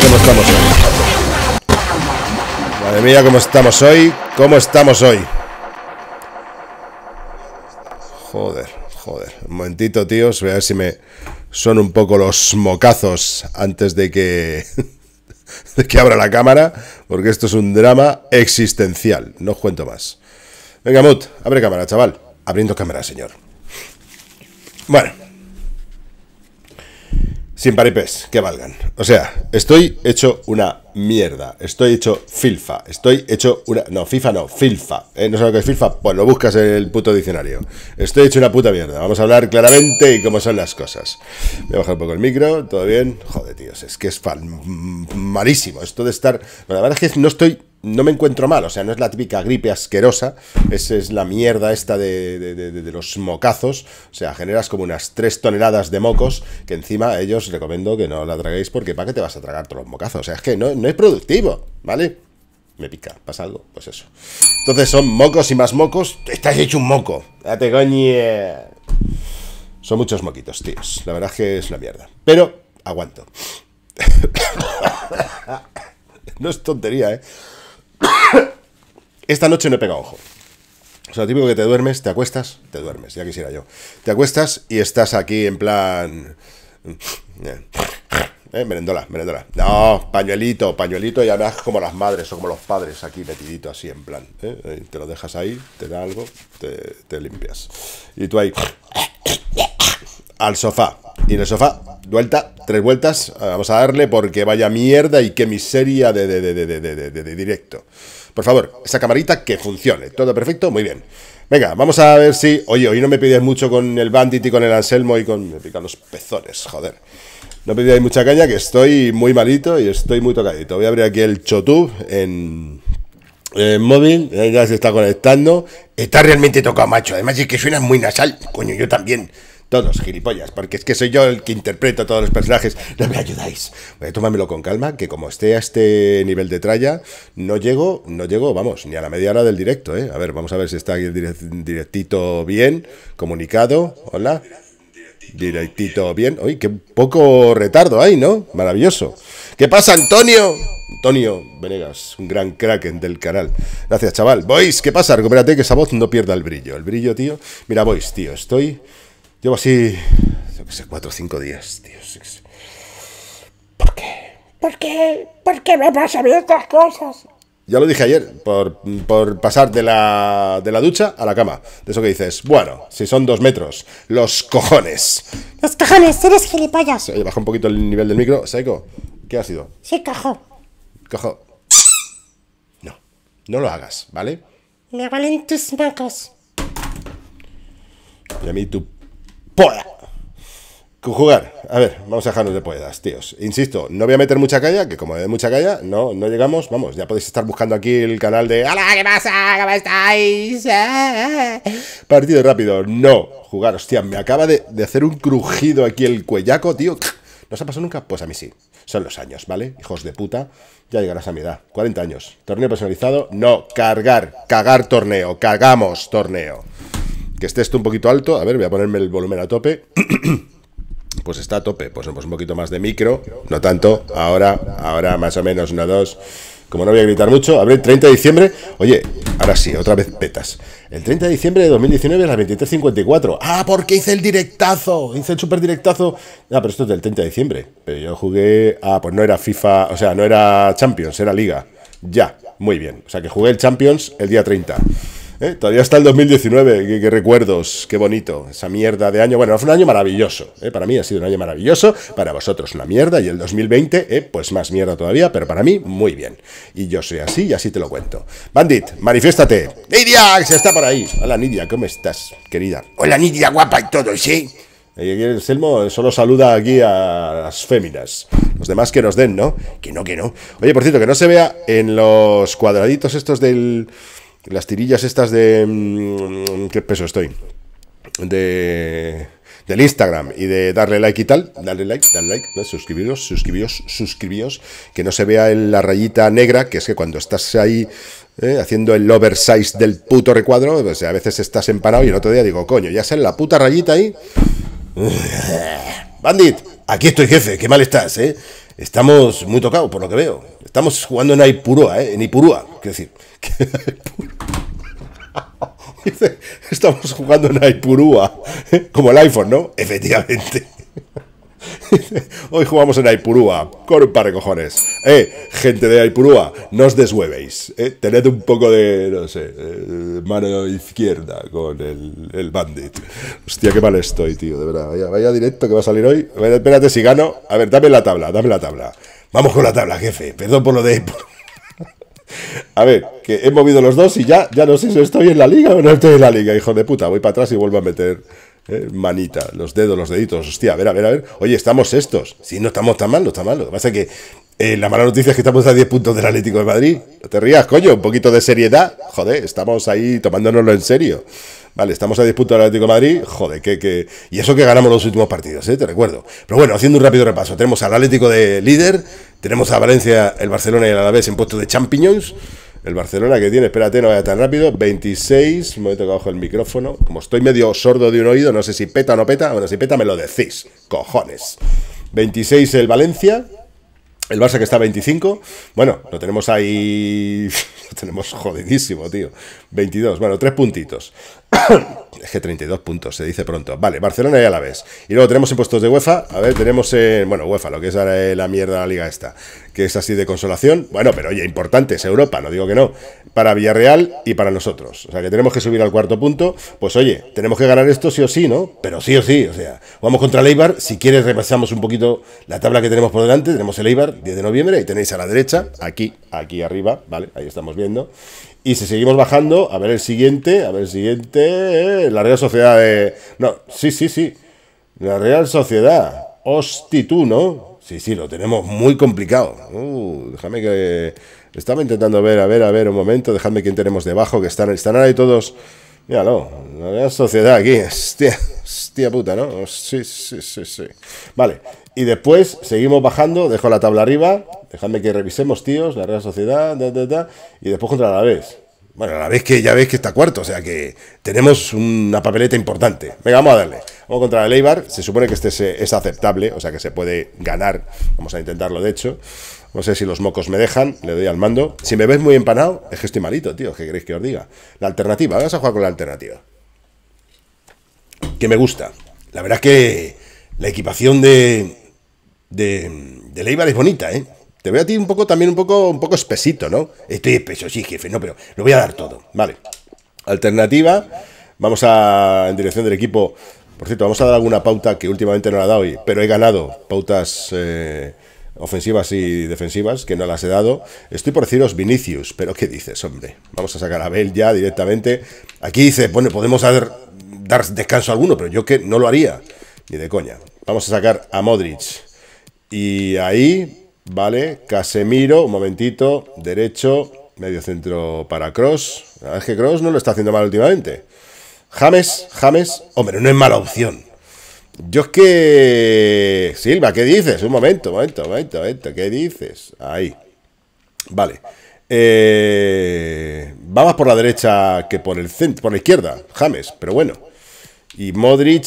Cómo estamos hoy. Madre mía, cómo estamos hoy. ¿Cómo estamos hoy? Joder, joder. Un momentito, tíos. Voy a ver si me son un poco los mocazos antes de que, de que abra la cámara, porque esto es un drama existencial. No os cuento más. Venga, Mut, abre cámara, chaval. Abriendo cámara, señor. Bueno. Sin paripés, que valgan. O sea, estoy hecho una mierda. Estoy hecho filfa. Estoy hecho una. No, FIFA no, filfa. ¿Eh? ¿No sabes lo que es filfa? Pues lo buscas en el puto diccionario. Estoy hecho una puta mierda. Vamos a hablar claramente y cómo son las cosas. Voy a bajar un poco el micro, ¿todo bien? Joder, tíos, es que es malísimo. Esto de estar. la verdad es que no estoy no me encuentro mal, o sea, no es la típica gripe asquerosa, esa es la mierda esta de, los mocazos, o sea, generas como unas 3 toneladas de mocos, que encima a ellos recomiendo que no la traguéis porque ¿para qué te vas a tragar todos los mocazos? O sea, es que no, no es productivo, ¿vale? Me pica, pasa algo, pues eso. Entonces son mocos y más mocos, estás hecho un moco, date coñe. Son muchos moquitos, tíos, la verdad es que es la mierda, pero aguanto. no es tontería, ¿eh? Esta noche no he pegado ojo. O sea, típico que te duermes, te acuestas, te duermes, ya quisiera yo. Te acuestas y estás aquí en plan... Eh, merendola, merendola. No, pañuelito, pañuelito y ahora como las madres o como los padres aquí metidito así en plan. ¿eh? Te lo dejas ahí, te da algo, te, te limpias. Y tú ahí al sofá. Y en el sofá, vuelta, tres vueltas, vamos a darle porque vaya mierda y qué miseria de, de, de, de, directo. Por favor, esa camarita que funcione. Todo perfecto, muy bien. Venga, vamos a ver si... Oye, hoy no me pides mucho con el Bandit y con el Anselmo y con... Me pican los pezones, joder. No pidáis mucha caña, que estoy muy malito y estoy muy tocadito. Voy a abrir aquí el Chotub en, móvil, ya se está conectando. Está realmente tocado, macho. Además es que suena muy nasal. Coño, yo también. Todos gilipollas, porque es que soy yo el que interpreto a todos los personajes. No me ayudáis. Voy a tomármelo con calma, que como esté a este nivel de tralla, no llego, no llego, vamos, ni a la media hora del directo, ¿eh? A ver, vamos a ver si está aquí el directito bien, comunicado. Hola. Directito bien. Uy, qué poco retardo hay, ¿no? Maravilloso. ¿Qué pasa, Antonio? Antonio Venegas, un gran crack del canal. Gracias, chaval. Boys, ¿qué pasa? Recupérate que esa voz no pierda el brillo. El brillo, tío. Mira, Boys, tío, estoy Llevo así, yo qué sé, cuatro o cinco días, tío. ¿Por qué? ¿Por qué? ¿Por qué me pasan estas cosas? Ya lo dije ayer, por, por, pasar de la, de la ducha a la cama. De eso que dices, bueno, si son dos metros, los cojones. Los cojones, eres gilipollas. Oye, baja un poquito el nivel del micro. Seco, ¿qué ha sido? Sí, cojo. Cojo. No, no lo hagas, ¿vale? Me valen tus macos. Y a mí tu polla. Jugar. A ver, vamos a dejarnos de poedas, tíos. Insisto, no voy a meter mucha calla, que como hay mucha calla, no, no llegamos. Vamos, ya podéis estar buscando aquí el canal de ¡Hola, qué pasa! ¿Cómo estáis? Partido rápido. No, jugar. Hostia, me acaba de, hacer un crujido aquí el cuellaco, tío. ¿No se ha pasado nunca? Pues a mí sí. Son los años, ¿vale? Hijos de puta. Ya llegarás a mi edad. 40 años. Torneo personalizado. No, cargar. Cagar torneo. Cagamos torneo que esté esto un poquito alto. A ver, voy a ponerme el volumen a tope. pues está a tope. Pues, un poquito más de micro. No tanto. Ahora, ahora más o menos una, dos. Como no voy a gritar mucho, a ver, 30 de diciembre. Oye, ahora sí, otra vez petas. El 30 de diciembre de 2019 a las 23.54. Ah, porque hice el directazo. Hice el super directazo. Ah, pero esto es del 30 de diciembre. Pero yo jugué. Ah, pues no era FIFA. O sea, no era Champions, era Liga. Ya, muy bien. O sea que jugué el Champions el día 30. ¿Eh? Todavía está el 2019, qué, recuerdos, qué bonito, esa mierda de año. Bueno, fue un año maravilloso, ¿eh? para mí ha sido un año maravilloso, para vosotros una mierda, y el 2020, ¿eh? pues más mierda todavía, pero para mí muy bien. Y yo soy así y así te lo cuento. Bandit, manifiéstate. Nidia, se está por ahí. Hola Nidia, ¿cómo estás, querida? Hola Nidia, guapa y todo, ¿sí? El Selmo solo saluda aquí a las féminas. Los demás que nos den, ¿no? Que no, que no. Oye, por cierto, que no se vea en los cuadraditos estos del las tirillas estas de... Mm, ¿Qué peso estoy? De del Instagram y de darle like y tal, darle like, darle like, suscribiros, suscribiros, suscribiros, que no se vea en la rayita negra, que es que cuando estás ahí eh, haciendo el oversize del puto recuadro, pues a veces estás empanado y el otro día digo, coño, ya sale la puta rayita ahí. Bandit, Aquí estoy, jefe. Qué mal estás, ¿eh? Estamos muy tocados, por lo que veo. Estamos jugando en Aipurúa, ¿eh? En Ipurúa. Quiero decir. Estamos jugando en Aipurúa. ¿eh? Como el iPhone, ¿no? Efectivamente. Hoy jugamos en Aipurúa, con un par de cojones. Eh, gente de Aipurúa, no os deshuevéis. Eh, tened un poco de, no sé, eh, mano izquierda con el, el bandit. Hostia, qué mal estoy, tío, de verdad. Vaya, vaya directo que va a salir hoy. Espérate si gano. A ver, dame la tabla, dame la tabla. Vamos con la tabla, jefe. Perdón por lo de. A ver, que he movido los dos y ya, ya no sé si estoy en la liga o no estoy en la liga, hijo de puta. Voy para atrás y vuelvo a meter eh, manita, los dedos, los deditos. Hostia, a ver, a ver, a ver. Oye, estamos estos. Sí, no estamos tan mal, no está mal. Lo que pasa es que eh, la mala noticia es que estamos a 10 puntos del Atlético de Madrid. No te rías, coño, un poquito de seriedad. Joder, estamos ahí tomándonoslo en serio. Vale, estamos a 10 puntos del Atlético de Madrid. Joder, que, que. Y eso que ganamos los últimos partidos, ¿eh? Te recuerdo. Pero bueno, haciendo un rápido repaso. Tenemos al Atlético de líder. Tenemos a Valencia, el Barcelona y el Alavés en puesto de champiñons. El Barcelona que tiene, espérate, no vaya tan rápido, 26, un momento que bajo el micrófono. Como estoy medio sordo de un oído, no sé si peta o no peta. Bueno, si peta me lo decís, cojones. 26 el Valencia, el Barça que está a 25. Bueno, lo tenemos ahí. Lo tenemos jodidísimo, tío. 22. Bueno, tres puntitos. es que 32 puntos, se dice pronto. Vale, Barcelona y Alavés. Y luego tenemos en puestos de UEFA. A ver, tenemos en. Bueno, UEFA, lo que es ahora la mierda de la liga esta. Que es así de consolación. Bueno, pero oye, importante, es Europa, no digo que no. Para Villarreal y para nosotros. O sea, que tenemos que subir al cuarto punto. Pues oye, tenemos que ganar esto sí o sí, ¿no? Pero sí o sí. O sea, vamos contra el Eibar. Si quieres, repasamos un poquito la tabla que tenemos por delante. Tenemos el Eibar, 10 de noviembre. Y tenéis a la derecha, aquí, aquí arriba, ¿vale? Ahí estamos viendo. Y si seguimos bajando, a ver el siguiente, a ver el siguiente, eh, la Real Sociedad de... No, sí, sí, sí. La Real Sociedad. Hosti ¿no? Sí, sí, lo tenemos muy complicado. Uh, déjame que... Estaba intentando ver, a ver, a ver, un momento. Dejadme quién tenemos debajo, que están, están ahí todos... Míralo, la Real Sociedad aquí. Hostia, hostia puta, ¿no? Sí, sí, sí, sí. Vale, y después seguimos bajando, dejo la tabla arriba, dejadme que revisemos, tíos, la Real Sociedad, da, da, y después contra la vez. Bueno, la vez que ya veis que está cuarto, o sea que tenemos una papeleta importante. Venga, vamos a darle. Vamos contra el Eibar, se supone que este es, es aceptable, o sea que se puede ganar, vamos a intentarlo de hecho. No sé si los mocos me dejan, le doy al mando. Si me ves muy empanado, es que estoy malito, tío, ¿qué queréis que os diga? La alternativa, vamos a jugar con la alternativa. Que me gusta. La verdad es que la equipación de, de, de Leibar es bonita, ¿eh? Te veo a ti un poco, también un poco, un poco espesito, ¿no? Estoy espeso, sí, jefe, no, pero lo voy a dar todo. Vale. Alternativa. Vamos a, en dirección del equipo. Por cierto, vamos a dar alguna pauta que últimamente no la he dado hoy, pero he ganado pautas eh, ofensivas y defensivas que no las he dado. Estoy por deciros Vinicius, pero ¿qué dices, hombre? Vamos a sacar a Bell ya directamente. Aquí dice, bueno, podemos dar, dar descanso a alguno, pero yo que no lo haría, ni de coña. Vamos a sacar a Modric. Y ahí, vale, Casemiro, un momentito, derecho, medio centro para Cross. Verdad es que Cross no lo está haciendo mal últimamente. James, James, hombre, no es mala opción. Yo es que... Silva, ¿qué dices? Un momento, un momento, un momento, momento, ¿qué dices? Ahí. Vale. Eh, va más por la derecha que por el centro, por la izquierda, James, pero bueno. Y Modric,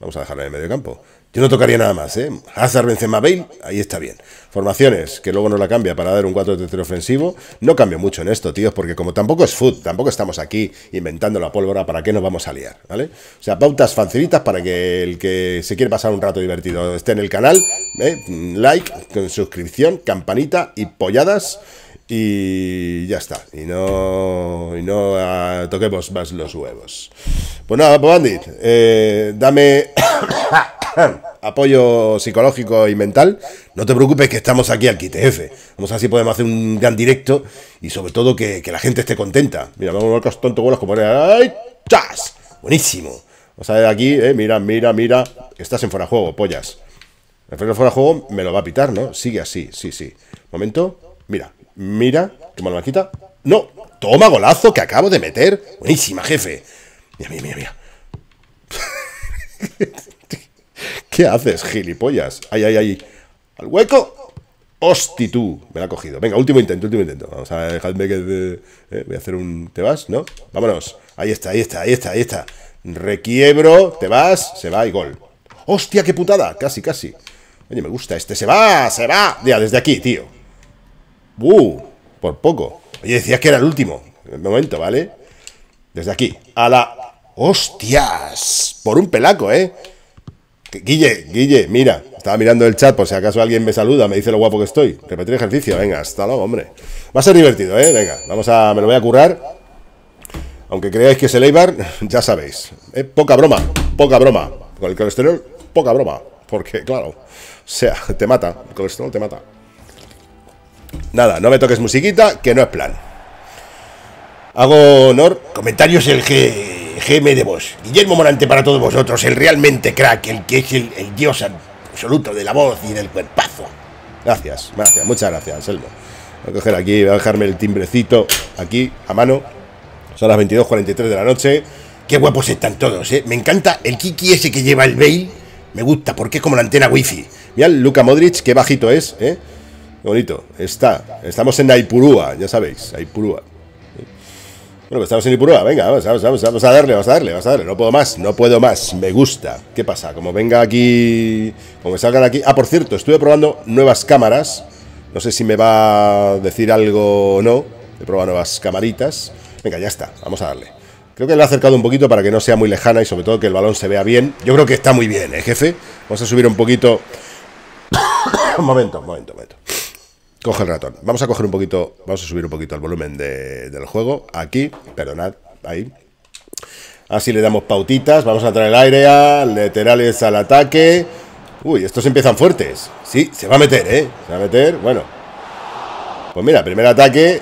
vamos a dejarlo en el medio campo. Yo no tocaría nada más, ¿eh? Hazard, Benzema, Bale, ahí está bien. Formaciones, que luego no la cambia para dar un 4-3 ofensivo. No cambio mucho en esto, tíos, porque como tampoco es foot, tampoco estamos aquí inventando la pólvora, ¿para qué nos vamos a liar? ¿Vale? O sea, pautas facilitas para que el que se quiere pasar un rato divertido esté en el canal, ¿eh? like, suscripción, campanita y polladas. Y ya está. Y no, y no uh, toquemos más los huevos. Pues nada, Bandit, eh, dame apoyo psicológico y mental. No te preocupes que estamos aquí al QTF. Vamos a ver si podemos hacer un gran directo y sobre todo que, que la gente esté contenta. Mira, vamos a ver tonto bolas como... ¡Ay! ¡Chas! Buenísimo. Vamos a ver aquí, eh, mira, mira, mira. Estás en fuera de juego, pollas. El fuera de juego me lo va a pitar, ¿no? Sigue así, sí, sí. Momento, mira. Mira, toma la maquita. No, toma golazo que acabo de meter. Buenísima, jefe. Mira, mira, mira, mira. ¿Qué haces, gilipollas? Ay, ay, ay. Al hueco. Hosti tú. Me la ha cogido. Venga, último intento, último intento. Vamos a dejarme que. Eh, voy a hacer un. ¿Te vas? ¿No? Vámonos. Ahí está, ahí está, ahí está, ahí está. Requiebro, te vas, se va y gol. ¡Hostia, qué putada! Casi, casi. Oye, me gusta este. ¡Se va! ¡Se va! Ya, desde aquí, tío. ¡Uh! Por poco. Oye, decías que era el último. Un momento, ¿vale? Desde aquí. A la... ¡Hostias! Por un pelaco, ¿eh? Guille, Guille, mira. Estaba mirando el chat por si acaso alguien me saluda, me dice lo guapo que estoy. Repetir ejercicio, venga, hasta luego, hombre. Va a ser divertido, ¿eh? Venga, vamos a... Me lo voy a currar. Aunque creáis que es el Eibar, ya sabéis. ¿eh? Poca broma, poca broma. Con el colesterol, poca broma. Porque, claro, o sea, te mata. El colesterol te mata. Nada, no me toques musiquita, que no es plan. Hago honor. Comentarios el G, GM de vos. Guillermo Morante para todos vosotros, el realmente crack, el que es el, dios absoluto de la voz y del cuerpazo. Gracias, gracias, muchas gracias, Selmo. Voy a coger aquí, voy a dejarme el timbrecito aquí a mano. Son las 22.43 de la noche. Qué guapos están todos, ¿eh? Me encanta el Kiki ese que lleva el Bale. Me gusta porque es como la antena wifi. Mira el Luka Modric, qué bajito es, ¿eh? Qué bonito. Está. Estamos en Aipurúa, ya sabéis, Aipurúa. Bueno, pues estamos en Ipurúa, venga, vamos, vamos, vamos, vamos, a darle, vamos a darle, vamos a darle. No puedo más, no puedo más, me gusta. ¿Qué pasa? Como venga aquí, como salgan aquí... Ah, por cierto, estuve probando nuevas cámaras. No sé si me va a decir algo o no. He probado nuevas camaritas. Venga, ya está, vamos a darle. Creo que le he acercado un poquito para que no sea muy lejana y sobre todo que el balón se vea bien. Yo creo que está muy bien, ¿eh, jefe? Vamos a subir un poquito... un momento, un momento, un momento. Coge el ratón. Vamos a coger un poquito, vamos a subir un poquito el volumen de, del juego. Aquí, perdonad, ahí. Así le damos pautitas. Vamos a traer el aire a laterales al ataque. Uy, estos empiezan fuertes. Sí, se va a meter, ¿eh? Se va a meter, bueno. Pues mira, primer ataque.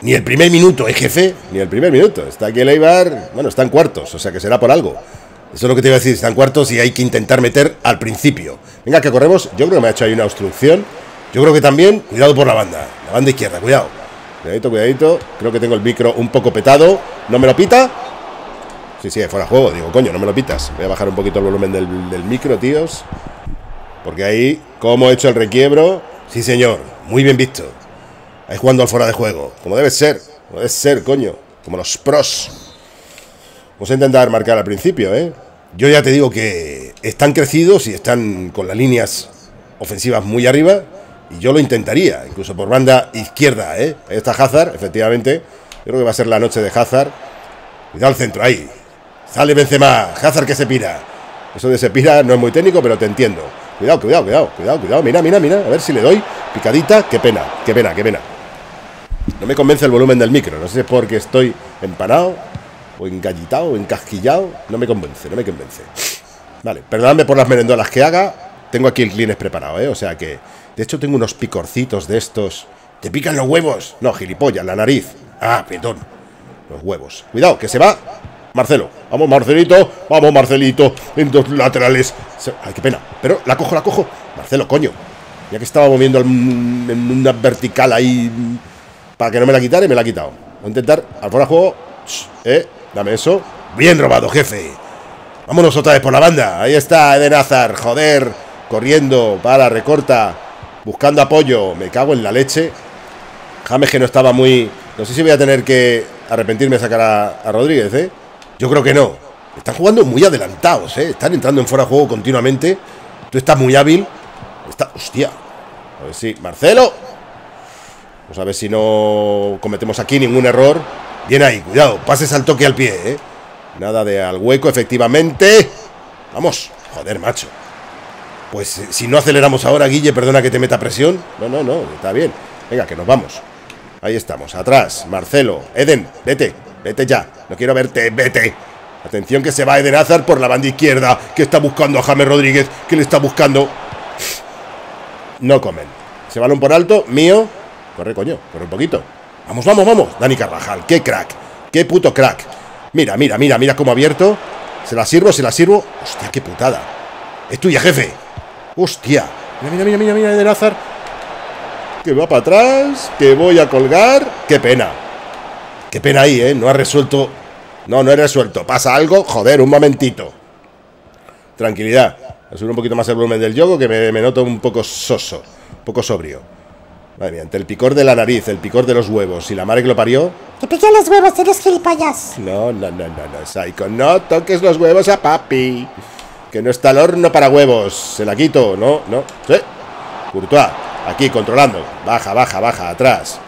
Ni el primer minuto, ¿eh, jefe? Ni el primer minuto. Está aquí el Eibar. Bueno, está en cuartos, o sea que será por algo. Eso es lo que te iba a decir. Está en cuartos y hay que intentar meter al principio. Venga, que corremos. Yo creo que me ha hecho ahí una obstrucción. Yo creo que también, cuidado por la banda, la banda izquierda, cuidado. Cuidadito, cuidadito. Creo que tengo el micro un poco petado. ¿No me lo pita? Sí, sí, fuera de juego. Digo, coño, no me lo pitas. Voy a bajar un poquito el volumen del, micro, tíos. Porque ahí, como he hecho el requiebro. Sí, señor, muy bien visto. Ahí jugando al fuera de juego. Como debe ser. Como debe ser, coño. Como los pros. Vamos a intentar marcar al principio, ¿eh? Yo ya te digo que están crecidos y están con las líneas ofensivas muy arriba. Y yo lo intentaría, incluso por banda izquierda, ¿eh? Ahí está Hazard, efectivamente. Creo que va a ser la noche de Hazard. Cuidado al centro, ahí. Sale Benzema. Hazard que se pira. Eso de se pira no es muy técnico, pero te entiendo. Cuidado, cuidado, cuidado, cuidado, cuidado. Mira, mira, mira. A ver si le doy. Picadita. Qué pena, qué pena, qué pena. No me convence el volumen del micro. No sé si es porque estoy empanado, o engallitado, o encasquillado. No me convence, no me convence. Vale, perdonadme por las merendolas que haga. Tengo aquí el Kleenex preparado, ¿eh? O sea que de hecho, tengo unos picorcitos de estos. ¿Te pican los huevos? No, gilipollas, la nariz. Ah, perdón. Los huevos. Cuidado, que se va. Marcelo. Vamos, Marcelito. Vamos, Marcelito. En dos laterales. Ay, qué pena. Pero la cojo, la cojo. Marcelo, coño. Ya que estaba moviendo en una vertical ahí para que no me la quitara y me la ha quitado. Voy a intentar, al fuera juego. Eh, dame eso. Bien robado, jefe. Vámonos otra vez por la banda. Ahí está Eden Hazard. Joder. Corriendo. Para, recorta. Buscando apoyo, me cago en la leche. James que no estaba muy... No sé si voy a tener que arrepentirme de sacar a, a, Rodríguez, ¿eh? Yo creo que no. Están jugando muy adelantados, ¿eh? Están entrando en fuera de juego continuamente. Tú estás muy hábil. Está... Hostia. A ver si... Marcelo. Vamos a ver si no cometemos aquí ningún error. Bien ahí, cuidado. Pases al toque al pie, ¿eh? Nada de al hueco, efectivamente. Vamos. Joder, macho. Pues si no aceleramos ahora, Guille, perdona que te meta presión. No, no, no, está bien. Venga, que nos vamos. Ahí estamos, atrás, Marcelo, Eden, vete, vete ya. No quiero verte, vete. Atención que se va Eden Hazard por la banda izquierda, que está buscando a James Rodríguez, que le está buscando. No comen. Ese balón por alto, mío. Corre, coño, corre un poquito. Vamos, vamos, vamos. Dani Carvajal, qué crack, qué puto crack. Mira, mira, mira, mira cómo abierto. Se la sirvo, se la sirvo. Hostia, qué putada. Es tuya, jefe. Hostia. Mira, mira, mira, mira, mira, de Nazar. Que va para atrás. Que voy a colgar. Qué pena. Qué pena ahí, ¿eh? No ha resuelto. No, no he resuelto. ¿Pasa algo? Joder, un momentito. Tranquilidad. Subir un poquito más el volumen del yogo que me, me noto un poco soso. Un poco sobrio. Madre mía, ante el picor de la nariz, el picor de los huevos y la madre que lo parió. Te pican los huevos, eres gilipollas. No, no, no, no, no, Saiko. No toques los huevos a papi. Que no está el horno para huevos. Se la quito. No, no. Sí. Courtois. Aquí, controlando. Baja, baja, baja. Atrás.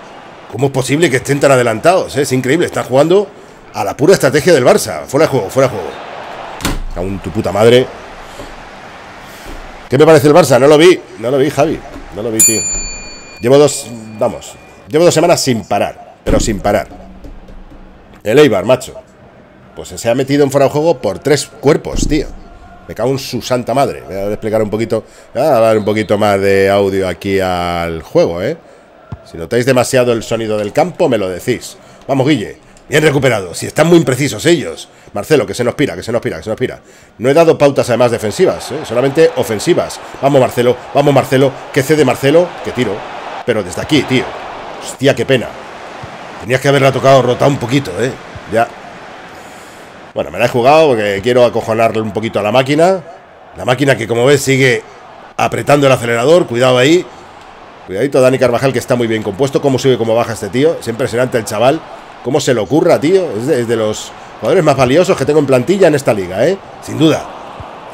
¿Cómo es posible que estén tan adelantados? eh? Es increíble. Están jugando a la pura estrategia del Barça. Fuera de juego, fuera de juego. Aún tu puta madre. ¿Qué me parece el Barça? No lo vi. No lo vi, Javi. No lo vi, tío. Llevo dos. Vamos. Llevo dos semanas sin parar. Pero sin parar. El Eibar, macho. Pues se ha metido en fuera de juego por tres cuerpos, tío. Me cago en su santa madre. Voy a explicar un poquito. Voy a dar un poquito más de audio aquí al juego, ¿eh? Si notáis demasiado el sonido del campo, me lo decís. Vamos, Guille. Bien recuperado. Si están muy imprecisos ellos. Marcelo, que se nos pira, que se nos pira, que se nos pira. No he dado pautas además defensivas, ¿eh? solamente ofensivas. Vamos, Marcelo, vamos, Marcelo. Que cede Marcelo, que tiro. Pero desde aquí, tío. Hostia, qué pena. Tenías que haberla tocado rotar un poquito, ¿eh? Ya. Bueno, me la he jugado porque quiero acojonarle un poquito a la máquina. La máquina que, como ves, sigue apretando el acelerador. Cuidado ahí. Cuidadito, Dani Carvajal, que está muy bien compuesto. Cómo sube, cómo baja este tío. Es impresionante el chaval. Cómo se le ocurra, tío. Es de, los jugadores más valiosos que tengo en plantilla en esta liga, ¿eh? Sin duda.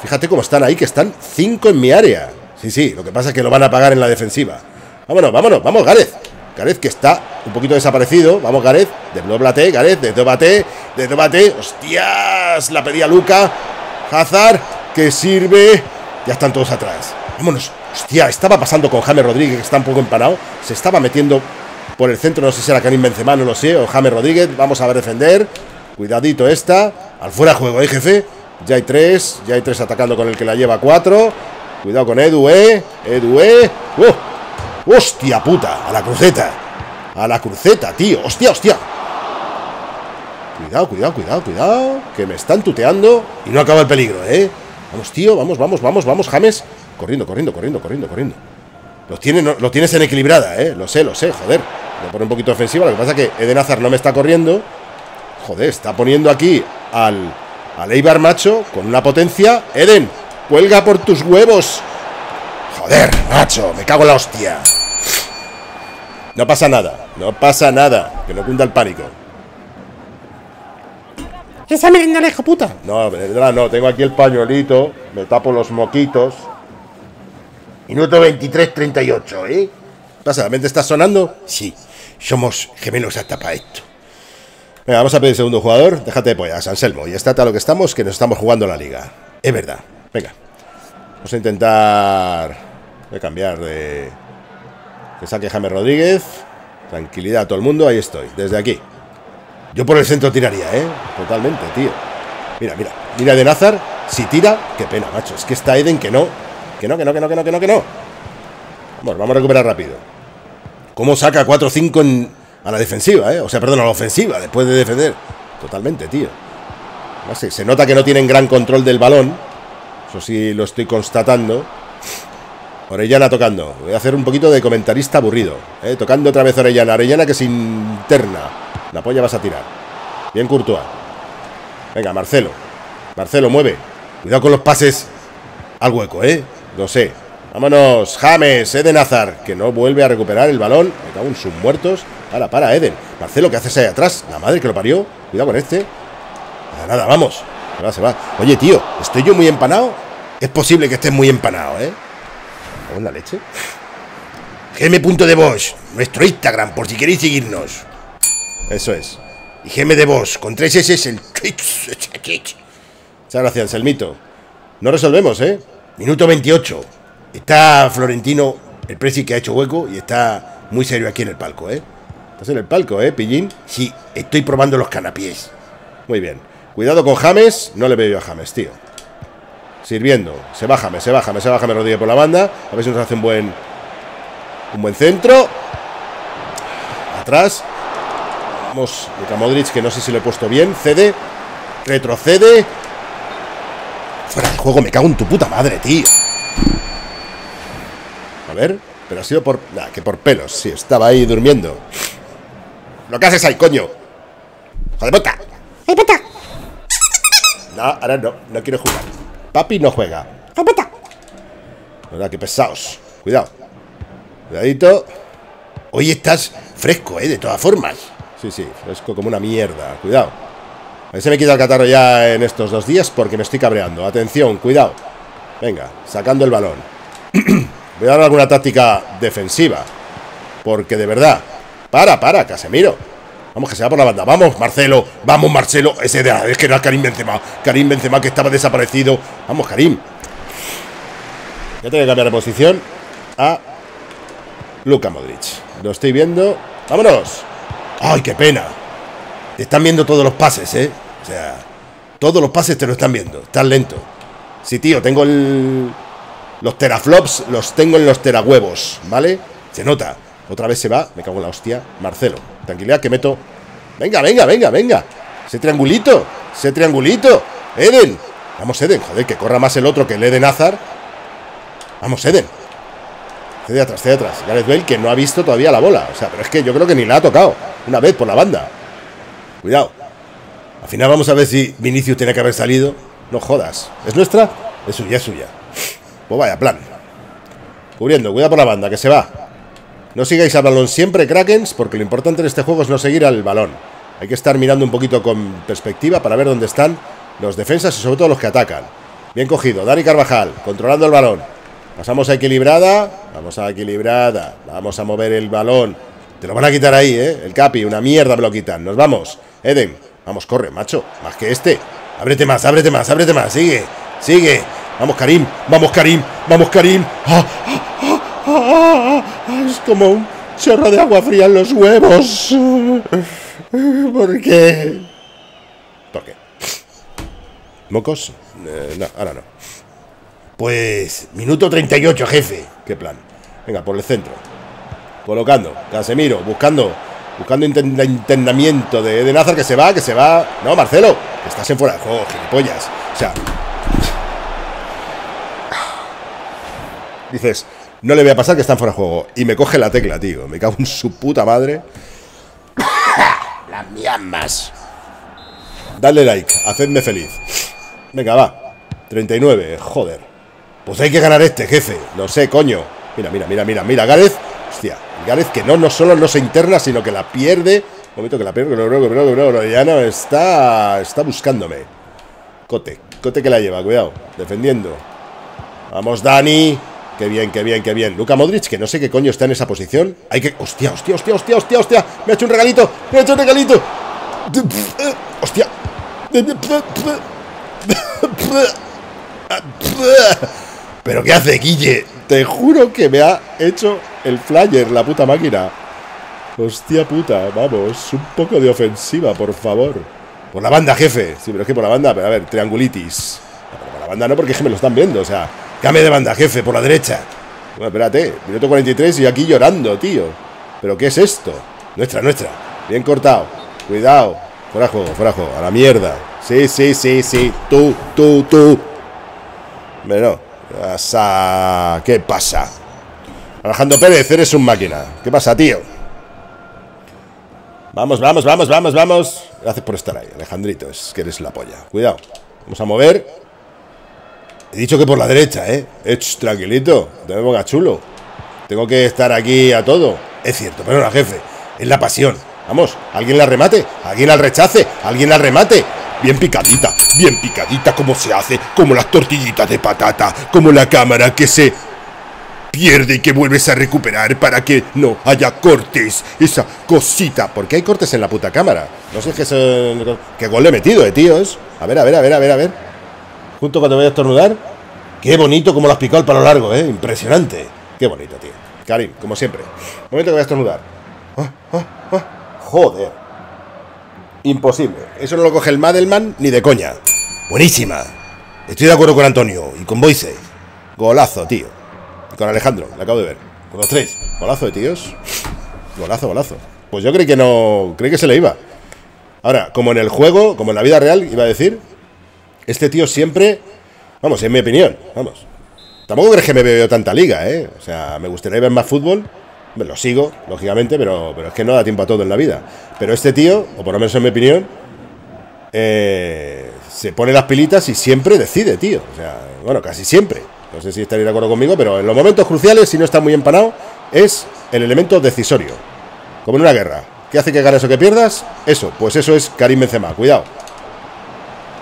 Fíjate cómo están ahí, que están cinco en mi área. Sí, sí, lo que pasa es que lo van a pagar en la defensiva. Vámonos, vámonos, vamos, Gareth. Gareth que está un poquito desaparecido. Vamos, Gareth. Desdóblate, Gareth. Desdóbate. Desdóbate. Hostias. La pedía Luca. Hazard. Que sirve. Ya están todos atrás. Vámonos. Hostia, estaba pasando con James Rodríguez, que está un poco empanado. Se estaba metiendo por el centro. No sé si era Karim Benzema, no lo sé. O James Rodríguez. Vamos a ver defender. Cuidadito esta. Al fuera juego, ¿eh, jefe? Ya hay tres. Ya hay tres atacando con el que la lleva cuatro. Cuidado con Edu, ¿eh? Edu, ¿eh? ¡Uh! ¡Hostia puta! A la cruceta. A la cruceta, tío. ¡Hostia, hostia! Cuidado, cuidado, cuidado, cuidado. Que me están tuteando. Y no acaba el peligro, ¿eh? Vamos, tío. Vamos, vamos, vamos, vamos, James. Corriendo, corriendo, corriendo, corriendo, corriendo. Lo, lo tienes en equilibrada, ¿eh? Lo sé, lo sé, joder. A poner un poquito ofensiva. Lo que pasa es que Eden Hazard no me está corriendo. Joder, está poniendo aquí al, al Eibar macho con una potencia. Eden, cuelga por tus huevos. Joder, macho, me cago en la hostia. No pasa nada, no pasa nada. Que no cunda el pánico. Esa merendona, hijo puta. No, vendrá, no, tengo aquí el pañuelito, me tapo los moquitos. Minuto 23-38, ¿eh? ¿Qué pasa? ¿La mente está sonando? Sí, somos gemelos hasta para esto. Venga, vamos a pedir segundo jugador. Déjate de pollas, Anselmo. Y estate a lo que estamos, que nos estamos jugando la liga. Es verdad. Venga. Vamos a intentar... Voy a cambiar de... Que saque James Rodríguez. Tranquilidad a todo el mundo. Ahí estoy, desde aquí. Yo por el centro tiraría, ¿eh? Totalmente, tío. Mira, mira. Mira de Nazar. Si tira, qué pena, macho. Es que está Eden que no. Que no, que no, que no, que no, que no, que no. Vamos, vamos a recuperar rápido. ¿Cómo saca 4-5 en, a la defensiva, ¿eh? O sea, perdón, a la ofensiva, después de defender. Totalmente, tío. No sé, se nota que no tienen gran control del balón. Eso sí lo estoy constatando. Orellana tocando. Voy a hacer un poquito de comentarista aburrido. ¿eh? Tocando otra vez Orellana. Orellana que se interna. La polla vas a tirar. Bien Courtois. Venga, Marcelo. Marcelo, mueve. Cuidado con los pases al hueco, ¿eh? Lo sé. Vámonos, James, Eden Hazard, que no vuelve a recuperar el balón. Me cago en sus muertos. Para, para, Eden. Marcelo, ¿qué haces ahí atrás? La madre que lo parió. Cuidado con este. Nada, nada, vamos. Va, se va. Oye, tío, ¿estoy yo muy empanado? Es posible que estés muy empanado, ¿eh? ¿Con la leche? De Bosch, nuestro Instagram, por si queréis seguirnos. Eso es. Y GM de Bosch, con tres S el Twitch. Muchas gracias, Anselmito. No resolvemos, ¿eh? Minuto 28. Está Florentino, el presi que ha hecho hueco, y está muy serio aquí en el palco, ¿eh? ¿Estás en el palco, eh, Pillín? Sí, estoy probando los canapiés. Muy bien. Cuidado con James. No le veo a James, tío. Sirviendo. Se baja, James, se baja, James, se baja, me Rodríguez por la banda. A ver si nos hace un buen. Un buen centro. Atrás. Vamos. Luka Modric, que no sé si lo he puesto bien. Cede. Retrocede. Fuera del juego, me cago en tu puta madre, tío. A ver. Pero ha sido por. Nah, que por pelos. Sí, estaba ahí durmiendo. ¿Lo que haces ahí, coño? ¡Joder, puta! ¡Ay, puta! No, ahora no, no quiero jugar. Papi no juega. ¡Ay, puta! ¿Verdad? Qué pesados. Cuidado. Cuidadito. Hoy estás fresco, ¿eh? De todas formas. Sí, sí, fresco como una mierda. Cuidado. A ver si me quita el catarro ya en estos dos días porque me estoy cabreando. Atención, cuidado. Venga, sacando el balón. Voy a dar alguna táctica defensiva. Porque de verdad. Para, para, Casemiro. Vamos, que se va por la banda. Vamos, Marcelo. Vamos, Marcelo. Ese de, es que era Karim Benzema. Karim Benzema que estaba desaparecido. Vamos, Karim. Ya tengo que cambiar de posición a Luka Modric. Lo estoy viendo. ¡Vámonos! ¡Ay, qué pena! Te están viendo todos los pases, ¿eh? O sea, todos los pases te lo están viendo. Estás lento. Sí, tío, tengo el... Los teraflops los tengo en los terahuevos, ¿vale? Se nota. Otra vez se va. Me cago en la hostia. Marcelo. Tranquilidad que meto... Venga, venga, venga, venga. Ese triangulito. Ese triangulito. Eden. Vamos, Eden. Joder, que corra más el otro que el Eden Hazard. Vamos, Eden. Cede atrás, cede atrás. Gareth Bale que no ha visto todavía la bola. O sea, pero es que yo creo que ni la ha tocado. Una vez por la banda. Cuidado. Al final vamos a ver si Vinicius tiene que haber salido. No jodas. ¿Es nuestra? Es suya, es suya. Pues vaya, plan. Cubriendo, cuidado por la banda, que se va. No sigáis al balón siempre, Krakens, porque lo importante en este juego es no seguir al balón. Hay que estar mirando un poquito con perspectiva para ver dónde están los defensas y sobre todo los que atacan. Bien cogido, Dani Carvajal, controlando el balón. Pasamos a equilibrada, vamos a equilibrada, vamos a mover el balón. Te lo van a quitar ahí, ¿eh? El Capi, una mierda me lo quitan. Nos vamos. Eden, vamos, corre, macho. Más que este. Ábrete más, ábrete más, ábrete más. Sigue, sigue. Vamos, Karim, vamos, Karim, vamos, Karim. ¡Ah, ah, ah, es como un chorro de agua fría en los huevos. ¿Por qué? ¿Por qué? ¿Mocos? Eh, no, ahora no. Pues, minuto 38, jefe. ¿Qué plan? Venga, por el centro. Colocando. Casemiro, buscando. Buscando entendimiento de, de Nazar que se va, que se va. No, Marcelo, que estás en fuera de juego, gilipollas. O sea. Dices, no le voy a pasar que está en fuera de juego. Y me coge la tecla, tío. Me cago en su puta madre. Las miamas. Dale like, hacedme feliz. Venga, va. 39, joder. Pues hay que ganar este, jefe. Lo sé, coño. Mira, mira, mira, mira, mira, Gareth. Hostia, Gareth que no, no solo no se interna, sino que la pierde. Un momento que la pierde, que ya no está. Está buscándome. Cote, Cote que la lleva, cuidado. Defendiendo. Vamos, Dani. Qué bien, qué bien, qué bien. Luka Modric, que no sé qué coño está en esa posición. Hay que. Hostia, hostia, hostia, hostia, hostia, hostia. Me ha hecho un regalito. Me ha hecho un regalito. Hostia. ¿Pero qué hace, Guille? Te juro que me ha hecho el flyer, la puta máquina. Hostia puta, vamos. Un poco de ofensiva, por favor. Por la banda, jefe. Sí, pero es que por la banda, pero a ver, triangulitis. por la banda no, porque es que me lo están viendo. O sea, cambie de banda, jefe, por la derecha. Bueno, espérate, minuto 43 y aquí llorando, tío. ¿Pero qué es esto? Nuestra, nuestra. Bien cortado. Cuidado. Fuera juego, fuera juego. A la mierda. Sí, sí, sí, sí. Tú, tú, tú. Bueno, ¿qué pasa? Alejandro Pérez, eres un máquina. ¿Qué pasa, tío? Vamos, vamos, vamos, vamos, vamos. Gracias por estar ahí, Alejandrito. Es que eres la polla. Cuidado. Vamos a mover. He dicho que por la derecha, ¿eh? Ech, tranquilito. Te me ponga chulo. Tengo que estar aquí a todo. Es cierto, pero la jefe. Es la pasión. Vamos, alguien la remate, alguien la rechace, alguien la remate. Bien picadita, bien picadita como se hace, como las tortillitas de patata, como la cámara que se pierde y que vuelves a recuperar para que no haya cortes. Esa cosita. Porque hay cortes en la puta cámara. No sé qué, es, qué gol le he metido, eh, tíos. A ver, a ver, a ver, a ver, a ver. Junto cuando voy a estornudar. Qué bonito como lo has picado el palo largo, eh. Impresionante. Qué bonito, tío. Karim, como siempre. Momento que voy a estornudar. Ah, ah, ah. Joder. Imposible. Eso no lo coge el Madelman ni de coña. Buenísima. Estoy de acuerdo con Antonio y con Boise. Golazo, tío. Y con Alejandro, le acabo de ver. Con los tres. Golazo de tíos. Golazo, golazo. Pues yo creí que no. Creí que se le iba. Ahora, como en el juego, como en la vida real, iba a decir. Este tío siempre. Vamos, en mi opinión. Vamos. Tampoco crees que me veo tanta liga, ¿eh? O sea, me gustaría ver más fútbol. Lo sigo, lógicamente, pero, pero es que no da tiempo a todo en la vida. Pero este tío, o por lo menos en mi opinión, eh, se pone las pilitas y siempre decide, tío. O sea, bueno, casi siempre. No sé si estaréis de acuerdo conmigo, pero en los momentos cruciales, si no está muy empanado, es el elemento decisorio. Como en una guerra. ¿Qué hace que ganes o que pierdas? Eso, pues eso es Karim Benzema. Cuidado.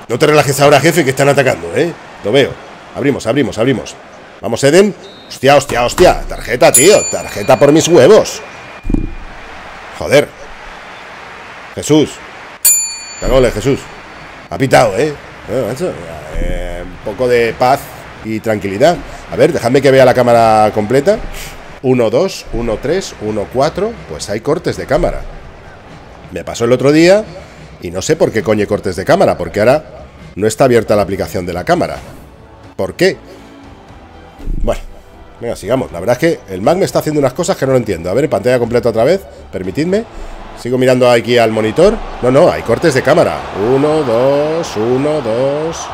No te relajes ahora, jefe, que están atacando, ¿eh? Lo veo. Abrimos, abrimos, abrimos. Vamos, Eden. Hostia, hostia, hostia. Tarjeta, tío. Tarjeta por mis huevos. Joder. Jesús. Cagole, Jesús. Ha pitado, ¿eh? ¿eh? Un poco de paz y tranquilidad. A ver, déjame que vea la cámara completa. 1, 2, 1, 3, 1, 4. Pues hay cortes de cámara. Me pasó el otro día y no sé por qué coño cortes de cámara, porque ahora no está abierta la aplicación de la cámara. ¿Por qué? Bueno, venga, sigamos. La verdad es que el Mac me está haciendo unas cosas que no lo entiendo. A ver, pantalla completa otra vez, permitidme. Sigo mirando aquí al monitor. No, no, hay cortes de cámara. Uno, dos, uno, dos.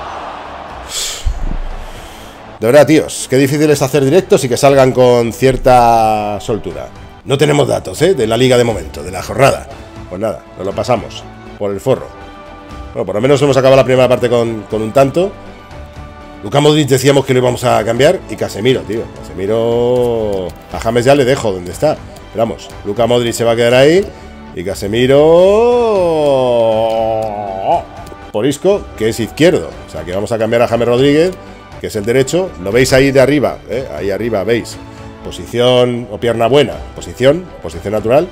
De verdad, tíos, qué difícil es hacer directos y que salgan con cierta soltura. No tenemos datos, ¿eh? De la liga de momento, de la jornada. Pues nada, nos lo pasamos por el forro. Bueno, por lo menos hemos acabado la primera parte con, con un tanto. Luka Modric decíamos que lo íbamos a cambiar y Casemiro, tío. Casemiro... A James ya le dejo donde está. Pero vamos, Luka Modric se va a quedar ahí y Casemiro... Por Isco, que es izquierdo. O sea, que vamos a cambiar a James Rodríguez, que es el derecho. Lo veis ahí de arriba, ¿eh? Ahí arriba, veis. Posición o pierna buena. Posición, posición natural.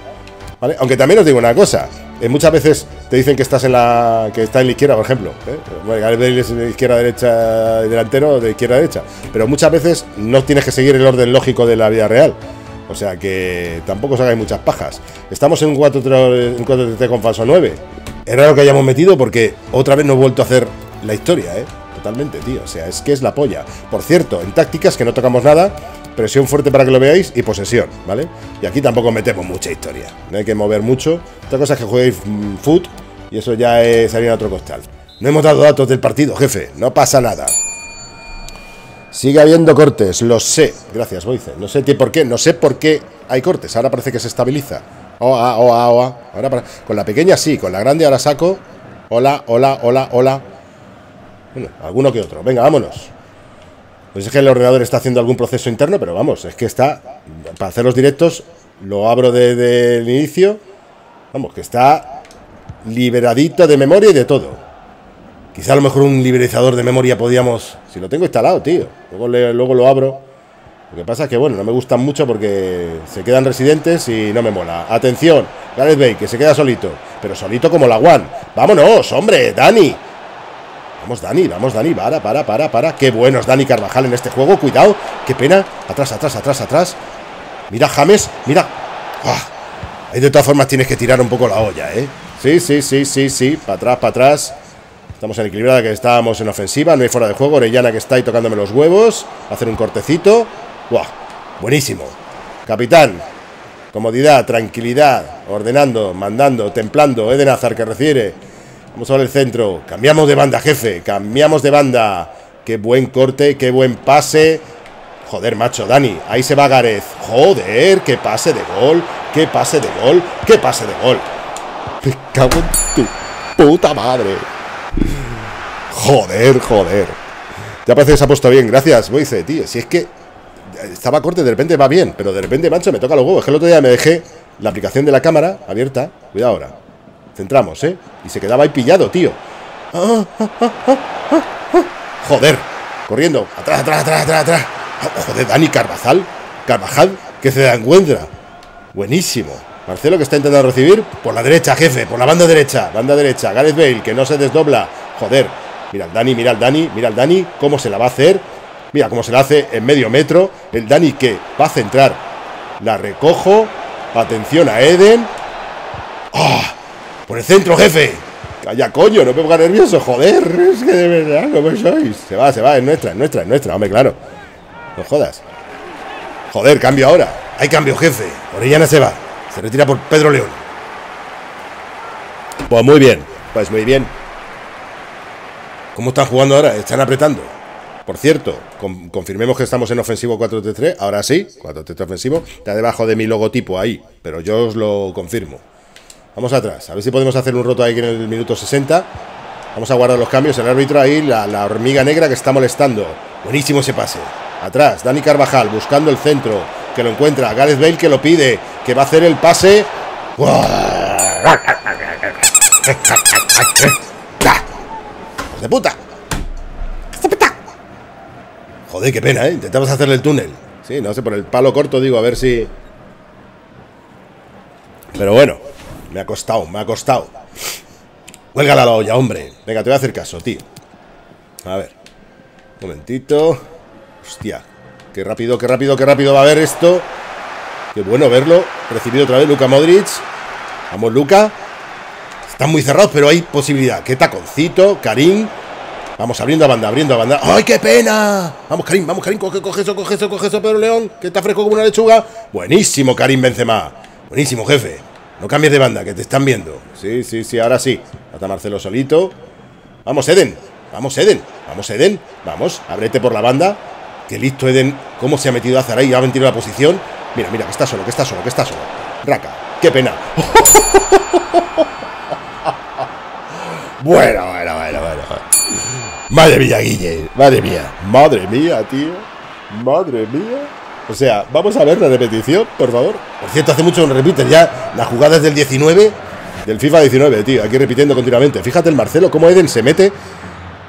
¿Vale? Aunque también os digo una cosa. Eh, muchas veces te dicen que estás en la que está en la izquierda, por ejemplo. ¿eh? Es de izquierda derecha delantero de izquierda derecha. Pero muchas veces no tienes que seguir el orden lógico de la vida real. O sea que tampoco os muchas pajas. Estamos en un 4-3 con falso 9. Es raro que hayamos metido porque otra vez no he vuelto a hacer la historia, ¿eh? Totalmente, tío. O sea, es que es la polla. Por cierto, en tácticas que no tocamos nada, presión fuerte para que lo veáis y posesión, ¿vale? Y aquí tampoco metemos mucha historia. No hay que mover mucho. Otra cosa es que juguéis mm, foot y eso ya es otro costal. No hemos dado datos del partido, jefe. No pasa nada. Sigue habiendo cortes, lo sé. Gracias, Boice. No sé por qué, no sé por qué hay cortes. Ahora parece que se estabiliza. Oa, oa, oa. Ahora para... Con la pequeña sí, con la grande ahora saco. Hola, hola, hola, hola. Bueno, alguno que otro. Venga, vámonos. Pues es que el ordenador está haciendo algún proceso interno, pero vamos, es que está. Para hacer los directos, lo abro desde el inicio. Vamos, que está liberadito de memoria y de todo. Quizá a lo mejor un liberalizador de memoria podíamos. Si lo tengo instalado, tío. Luego, luego lo abro. Lo que pasa es que, bueno, no me gustan mucho porque se quedan residentes y no me mola. Atención, Gareth Bale, que se queda solito. Pero solito como la One. ¡Vámonos, hombre! ¡Dani! Vamos, Dani, vamos, Dani. Para, para, para, para. Qué bueno es Dani Carvajal en este juego. Cuidado. Qué pena. Atrás, atrás, atrás, atrás. Mira, James. Mira. ¡Ah! Ahí de todas formas tienes que tirar un poco la olla, ¿eh? Sí, sí, sí, sí, sí. Para atrás, para atrás. Estamos en equilibrada que estábamos en ofensiva. No hay fuera de juego. Orellana que está ahí tocándome los huevos. hacer un cortecito. ¡Buah! Buenísimo. Capitán. Comodidad, tranquilidad. Ordenando, mandando, templando. Eden Hazard que refiere. Vamos a ver el centro. Cambiamos de banda, jefe. Cambiamos de banda. Qué buen corte, qué buen pase. Joder, macho, Dani. Ahí se va Gareth. Joder, qué pase de gol. Qué pase de gol. Qué pase de gol. Me cago en tu puta madre. Joder, joder. Ya parece que se ha puesto bien. Gracias, dice, tío. Si es que estaba corte, de repente va bien, pero de repente, macho, me toca los huevos. Es que el otro día me dejé la aplicación de la cámara abierta. Cuidado ahora. Centramos, ¿eh? Y se quedaba ahí pillado, tío. Joder. Corriendo. Atrás, atrás, atrás, atrás, atrás. Joder, Dani Carvajal. Carvajal, que se da encuentra. Buenísimo. Marcelo que está intentando recibir por la derecha, jefe, por la banda derecha, banda derecha. Gareth Bale que no se desdobla. Joder. Mira el Dani, mira el Dani, mira el Dani, cómo se la va a hacer. Mira cómo se la hace en medio metro. El Dani que va a centrar. La recojo. Atención a Eden. ¡Ah! Por el centro, jefe. Calla, coño, no me ponga nervioso, joder. Es que de verdad, ¿cómo sois? Se va, se va, es nuestra, es nuestra, es nuestra, hombre, claro. No jodas. Joder, cambio ahora. Hay cambio, jefe. Orellana se va. Se retira por Pedro León. Pues muy bien. Pues muy bien. ¿Cómo están jugando ahora? Están apretando. Por cierto, confirmemos que estamos en ofensivo 4-3-3. Ahora sí, 4-3-3 ofensivo. Está debajo de mi logotipo ahí. Pero yo os lo confirmo. Vamos atrás. A ver si podemos hacer un roto ahí en el minuto 60. Vamos a guardar los cambios. El árbitro ahí, la, hormiga negra que está molestando. Buenísimo ese pase. Atrás, Dani Carvajal buscando el centro. Que lo encuentra. Gareth Bale que lo pide. Que va a hacer el pase. de puta! ¡Se puta! Joder, qué pena, ¿eh? Intentamos hacerle el túnel. Sí, no sé, por el palo corto digo, a ver si... Pero bueno, me ha costado, me ha costado. Cuélgala la olla, hombre. Venga, te voy a hacer caso, tío. A ver. Un momentito. Hostia. Qué rápido, qué rápido, qué rápido va a ver esto. Qué bueno verlo. Recibido otra vez Luca Modric. Vamos, Luca. Están muy cerrados, pero hay posibilidad. Qué taconcito, Karim. Vamos abriendo a banda, abriendo a banda. ¡Ay, qué pena! Vamos, Karim, vamos, Karim. Coge, coge eso, coge eso, coge eso, Pedro León. Que está fresco como una lechuga. Buenísimo, Karim Benzema. Buenísimo, jefe. No cambies de banda, que te están viendo. Sí, sí, sí, ahora sí. Hasta Marcelo solito. Vamos, Eden. Vamos, Eden. Vamos, Eden. Vamos, ábrete por la banda. Qué listo, Eden. ¿Cómo se ha metido a? Ya ha metido la posición. Mira, mira, que está solo, que está solo, que está solo. Raka. Qué pena. bueno, bueno, bueno, bueno. Madre mía, Guille. Madre mía. Madre mía, tío. Madre mía. O sea, vamos a ver la repetición, por favor. Por cierto, hace mucho no repiten ya las jugadas del 19, del FIFA 19, tío. Aquí repitiendo continuamente. Fíjate el Marcelo, cómo Eden se mete.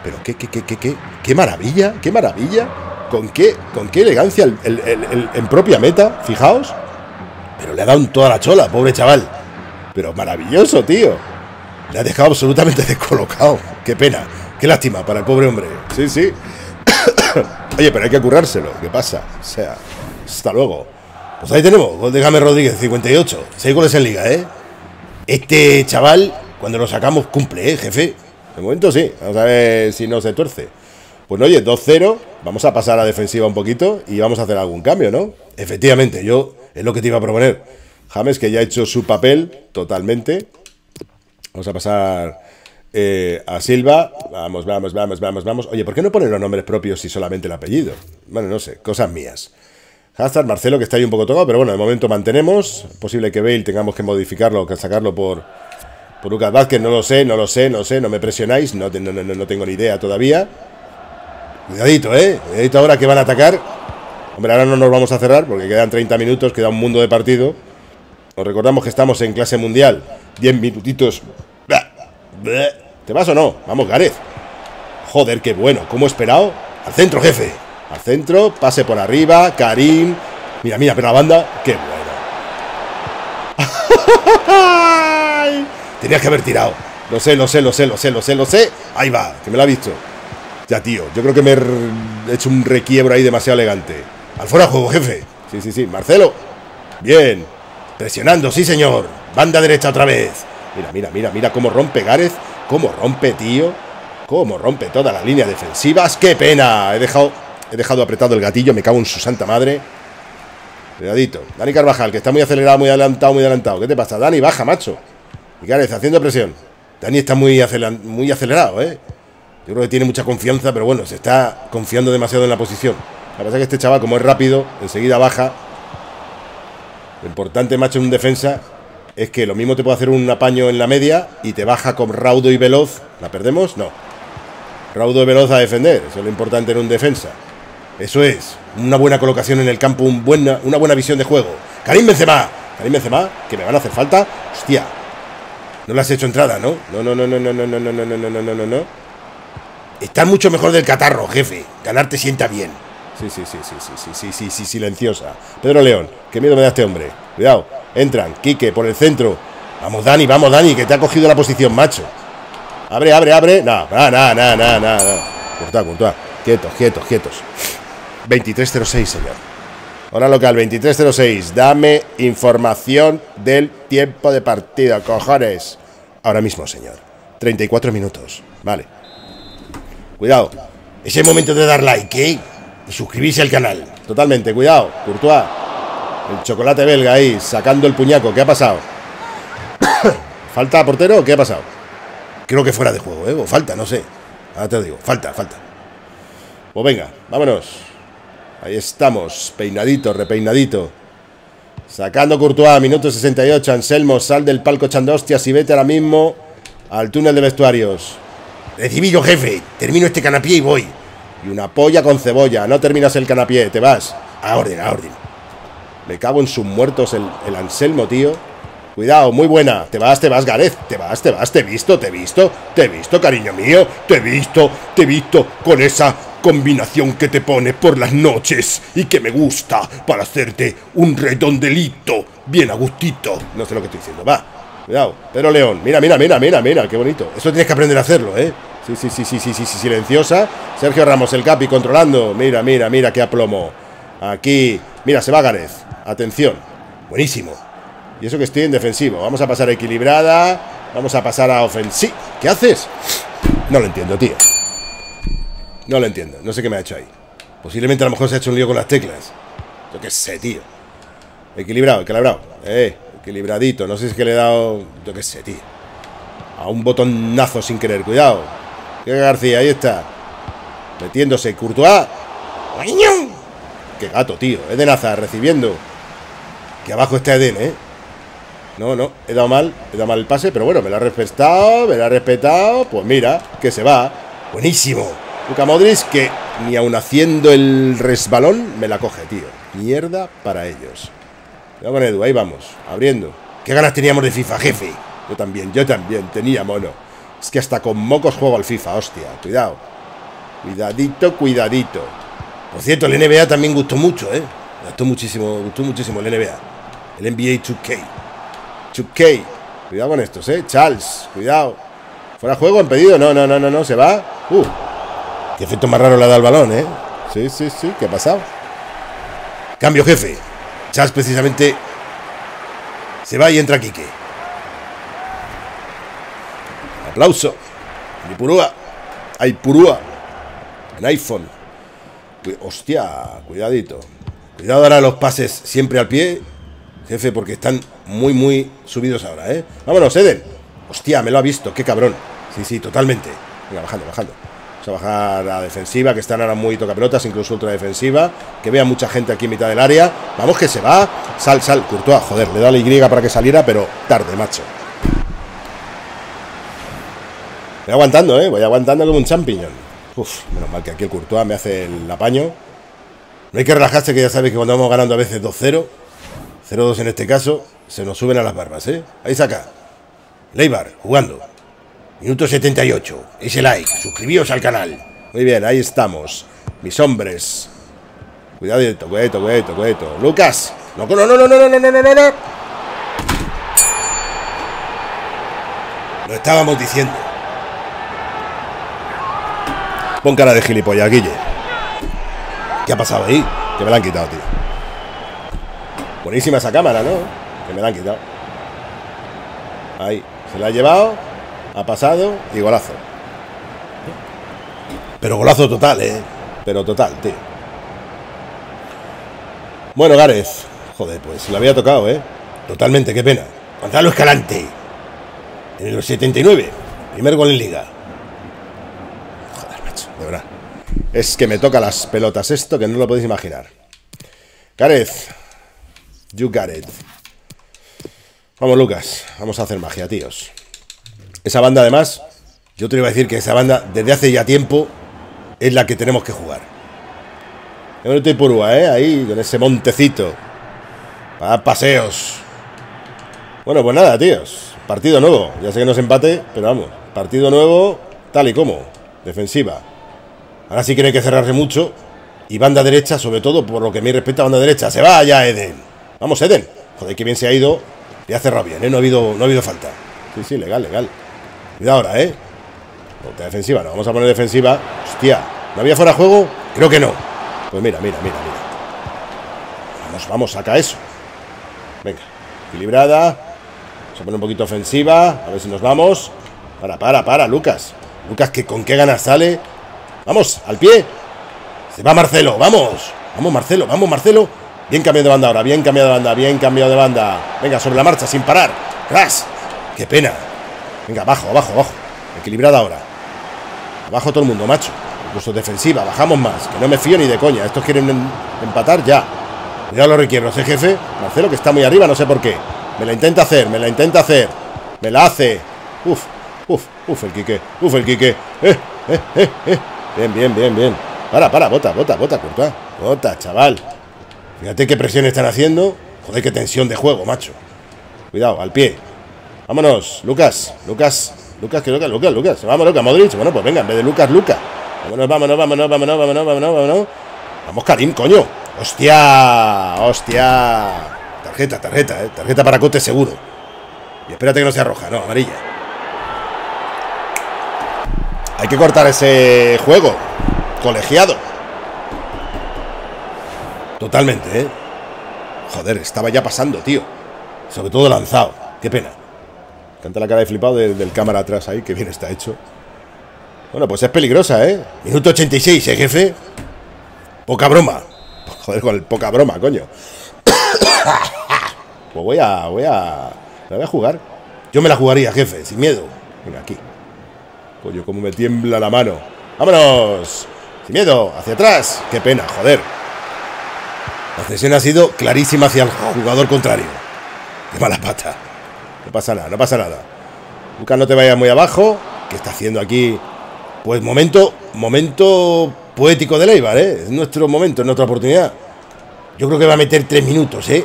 Pero qué, qué, qué, qué, qué, qué maravilla, qué maravilla. Con qué, con qué elegancia el, el- el- el- en propia meta, fijaos. Pero le ha dado toda la chola, pobre chaval. Pero maravilloso, tío. Le ha dejado absolutamente descolocado. Qué pena. Qué lástima para el pobre hombre. Sí, sí. Oye, pero hay que currárselo. ¿Qué pasa? O sea, hasta luego. Pues ahí tenemos, gol de James Rodríguez, 58. 6 goles en liga, ¿eh? Este chaval, cuando lo sacamos, cumple, ¿eh, jefe? De momento sí. Vamos a ver si no se tuerce. Pues oye, 2-0. Vamos a pasar a defensiva un poquito y vamos a hacer algún cambio, ¿no? Efectivamente, yo es lo que te iba a proponer. James, que ya ha hecho su papel totalmente. Vamos a pasar eh, a Silva. Vamos, vamos, vamos, vamos, vamos. Oye, ¿por qué no ponen los nombres propios y solamente el apellido? Bueno, no sé, cosas mías. Hashtag Marcelo, que está ahí un poco tocado, pero bueno, de momento mantenemos. Posible que Bale tengamos que modificarlo, que sacarlo por, por Lucas Vázquez. No lo sé, no lo sé, no sé, no me presionáis. No, no, no, no tengo ni idea todavía. Cuidadito, ¿eh? Cuidadito ahora que van a atacar. Hombre, ahora no nos vamos a cerrar porque quedan 30 minutos, queda un mundo de partido. Os recordamos que estamos en clase mundial. 10 minutitos. ¿Te vas o no? Vamos, Gareth. Joder, qué bueno. ¿Cómo he esperado? Al centro, jefe. Al centro, pase por arriba. Karim. Mira, mira, pero la banda. Qué bueno. Tenías que haber tirado. Lo sé, lo sé, lo sé, lo sé, lo sé, lo sé. Ahí va, que me lo ha visto. Ya, tío, yo creo que me he hecho un requiebro ahí demasiado elegante. Al fuera juego, jefe. Sí, sí, sí. Marcelo. Bien. Presionando, sí, señor. Banda derecha otra vez. Mira, mira, mira, mira cómo rompe Gareth. Cómo rompe, tío. Cómo rompe toda la línea defensivas. ¡Qué pena! He dejado, he dejado apretado el gatillo. Me cago en su santa madre. Cuidadito. Dani Carvajal, que está muy acelerado, muy adelantado, muy adelantado. ¿Qué te pasa? Dani, baja, macho. Gareth, haciendo presión. Dani está muy, acela- muy acelerado, ¿eh? Yo creo que tiene mucha confianza, pero bueno, se está confiando demasiado en la posición. La verdad es que este chaval, como es rápido, enseguida baja. Lo importante, macho, en un defensa es que lo mismo te puede hacer un apaño en la media y te baja con raudo y veloz. ¿La perdemos? No. Raudo y veloz a defender. Eso es lo importante en un defensa. Eso es. Una buena colocación en el campo, una buena visión de juego. Karim Benzema. Karim Benzema, que me van a hacer falta. Hostia. No le has hecho entrada, ¿no? No, no, no, no, no, no, no, no, no, no, no, no, no, no. Estás mucho mejor del catarro, jefe. Ganar te sienta bien. Sí, sí, sí, sí, sí, sí, sí, sí, sí, silenciosa. Pedro León, qué miedo me da este hombre. Cuidado, entran, Quique, por el centro. Vamos, Dani, vamos, Dani, que te ha cogido la posición, macho. Abre, abre, abre. No, no, no, no. no. Corta, corta. Quietos, quietos, quietos. 2306, señor. Hora local, 2306. Dame información del tiempo de partido, cojones. Ahora mismo, señor. 34 minutos. Vale. Cuidado. Es el momento de dar like, ¿eh? Y suscribirse al canal. Totalmente, cuidado. Courtois. El chocolate belga ahí, sacando el puñaco. ¿Qué ha pasado? ¿Falta portero qué ha pasado? Creo que fuera de juego, ¿eh? O falta, no sé. Ahora te lo digo. Falta, falta. Pues venga, vámonos. Ahí estamos. Peinadito, repeinadito. Sacando Courtois, minuto 68. Anselmo, sal del palco echando hostias y vete ahora mismo al túnel de vestuarios. Recibido, jefe. Termino este canapié y voy. Y una polla con cebolla. No terminas el canapié, te vas. A orden, a orden. Me cago en sus muertos el, el Anselmo, tío. Cuidado, muy buena. Te vas, te vas, Gareth. Te vas, te vas. Te he visto, te he visto. Te he visto, cariño mío. Te he visto, te he visto con esa combinación que te pones por las noches y que me gusta para hacerte un redondelito bien a gustito. No sé lo que estoy diciendo. Va. Cuidado. Pero León. Mira, mira, mira, mira, mira. Qué bonito. Esto tienes que aprender a hacerlo, ¿eh? Sí, sí, sí, sí, sí, sí, sí, silenciosa. Sergio Ramos, el capi, controlando. Mira, mira, mira qué aplomo. Aquí. Mira, se va Gareth. Atención. Buenísimo. Y eso que estoy en defensivo. Vamos a pasar a equilibrada. Vamos a pasar a ofensivo. ¿Qué haces? No lo entiendo, tío. No lo entiendo. No sé qué me ha hecho ahí. Posiblemente a lo mejor se ha hecho un lío con las teclas. Yo qué sé, tío. Equilibrado, equilibrado. Eh, equilibradito. No sé si es que le he dado. Yo qué sé, tío. A un botonazo sin querer. Cuidado. Qué García, ahí está. Metiéndose. Courtois. Qué gato, tío. Eden Hazard recibiendo. Que abajo está Eden, ¿eh? No, no, he dado mal, he dado mal el pase, pero bueno, me lo ha respetado, me lo ha respetado. Pues mira, que se va. Buenísimo. Luka Modric, que ni aun haciendo el resbalón, me la coge, tío. Mierda para ellos. Cuidado con Edu, ahí vamos, abriendo. ¿Qué ganas teníamos de FIFA, jefe? Yo también, yo también, tenía mono. Es que hasta con mocos juego al FIFA, hostia. Cuidado. Cuidadito, cuidadito. Por cierto, el NBA también gustó mucho, ¿eh? Gustó muchísimo, gustó muchísimo el NBA. El NBA 2K. 2K. Cuidado con estos, ¿eh? Charles, cuidado. ¿Fuera juego? ¿Han pedido? No, no, no, no, no, se va. Uh, qué efecto más raro le ha dado el balón, ¿eh? Sí, sí, sí, ¿qué ha pasado? Cambio, jefe. Charles precisamente se va y entra Quique. Aplauso. Ni Purúa. Hay Purúa. En iPhone. Hostia, cuidadito. Cuidado ahora los pases siempre al pie, jefe, porque están muy, muy subidos ahora, ¿eh? Vámonos, Eden. Hostia, me lo ha visto, qué cabrón. Sí, sí, totalmente. Venga, bajando, bajando. Vamos a bajar a defensiva, que están ahora muy tocapelotas, incluso ultra defensiva. Que vea mucha gente aquí en mitad del área. Vamos, que se va. Sal, sal, Courtois. Joder, le da la Y para que saliera, pero tarde, macho. Voy aguantando, ¿eh? Voy aguantando como un champiñón. Uf, menos mal que aquí el Courtois me hace el apaño. No hay que relajarse, que ya sabes que cuando vamos ganando a veces 2-0, 0-2 en este caso, se nos suben a las barbas, ¿eh? Ahí saca. Leibar, jugando. Minuto 78. Ese like. Suscribíos al canal. Muy bien, ahí estamos. Mis hombres. Cuidadito, cuidadito, cuidadito, cuidadito. Lucas. No, no, no, no, no, no, no, no, no, no. Lo estábamos diciendo. Pon cara de gilipollas, Guille. ¿Qué ha pasado ahí? Que me la han quitado, tío. Buenísima esa cámara, ¿no? Que me la han quitado. Ahí. Se la ha llevado. Ha pasado. Y golazo. Pero golazo total, ¿eh? Pero total, tío. Bueno, Gareth. Joder, pues lo había tocado, ¿eh? Totalmente, qué pena. Gonzalo Escalante. En el 79. Primer gol en liga. Joder, macho, de verdad. Es que me toca las pelotas esto que no lo podéis imaginar. Gareth. You got it. Vamos, Lucas. Vamos a hacer magia, tíos. Esa banda, además, yo te iba a decir que esa banda, desde hace ya tiempo, es la que tenemos que jugar. Yo estoy purúa, ¿eh? Ahí, con ese montecito. Para paseos. Bueno, pues nada, tíos. Partido nuevo. Ya sé que no es empate, pero vamos. Partido nuevo, tal y como. Defensiva. Ahora sí que hay que cerrarse mucho. Y banda derecha, sobre todo, por lo que me respecta banda derecha. Se va ya, Eden. Vamos, Eden. Joder, que bien se ha ido. Y ha cerrado bien, ¿eh? No ha habido, no ha habido falta. Sí, sí, legal, legal. Cuidado ahora, ¿eh? Ponte defensiva, no. Vamos a poner defensiva. Hostia. ¿No había fuera de juego? Creo que no. Pues mira, mira, mira, mira. Vamos, vamos, saca eso. Venga. Equilibrada. Vamos a poner un poquito ofensiva. A ver si nos vamos. Para, para, para, Lucas. Lucas, que con qué ganas sale. Vamos, al pie. Se va Marcelo, vamos. Vamos, Marcelo, vamos, Marcelo. Bien cambiado de banda ahora, bien cambiado de banda, bien cambiado de banda. Venga, sobre la marcha, sin parar. ¡Crash! ¡Qué pena! Venga, abajo, abajo, abajo. Equilibrada ahora. Abajo todo el mundo, macho. Incluso defensiva, bajamos más. Que no me fío ni de coña. Estos quieren em- empatar ya. Ya lo requiero, ese jefe. Marcelo, que está muy arriba, no sé por qué. Me la intenta hacer, me la intenta hacer. Me la hace. Uf, uf, uf, el Quique. Uf, el Quique. Eh, eh, eh, eh. Bien, bien, bien, bien. Para, para, bota, bota, bota, Courtois. Bota, chaval. Fíjate qué presión están haciendo. Joder, qué tensión de juego, macho. Cuidado, al pie. Vámonos, Lucas, Lucas, Lucas, que Lucas, Lucas, Lucas. Vamos, Lucas, Modric. Bueno, pues venga, en vez de Lucas, Lucas. Vámonos, vámonos, vámonos, vámonos, vámonos, vámonos, vámonos. Vamos, Karim, coño. Hostia, hostia. Tarjeta, tarjeta, eh. Tarjeta para Cote seguro. Y espérate que no sea roja, no, amarilla. Hay que cortar ese juego. Colegiado. Totalmente, ¿eh? Joder, estaba ya pasando, tío. Sobre todo lanzado. Qué pena. Canta la cara de flipado del, cámara atrás ahí, que bien está hecho. Bueno, pues es peligrosa, ¿eh? Minuto 86, ¿eh, jefe? Poca broma. Joder, con el poca broma, coño. pues voy a. Voy a. La voy a jugar. Yo me la jugaría, jefe, sin miedo. Venga, aquí. Coño, cómo me tiembla la mano. ¡Vámonos! Sin miedo, hacia atrás. Qué pena, joder. La cesión ha sido clarísima hacia el jugador contrario. Qué mala pata. Pasa nada, no pasa nada. Lucas, no te vayas muy abajo. ¿Qué está haciendo aquí? Pues momento, momento poético de Leibar, ¿eh? Es nuestro momento, es nuestra oportunidad. Yo creo que va a meter tres minutos, ¿eh?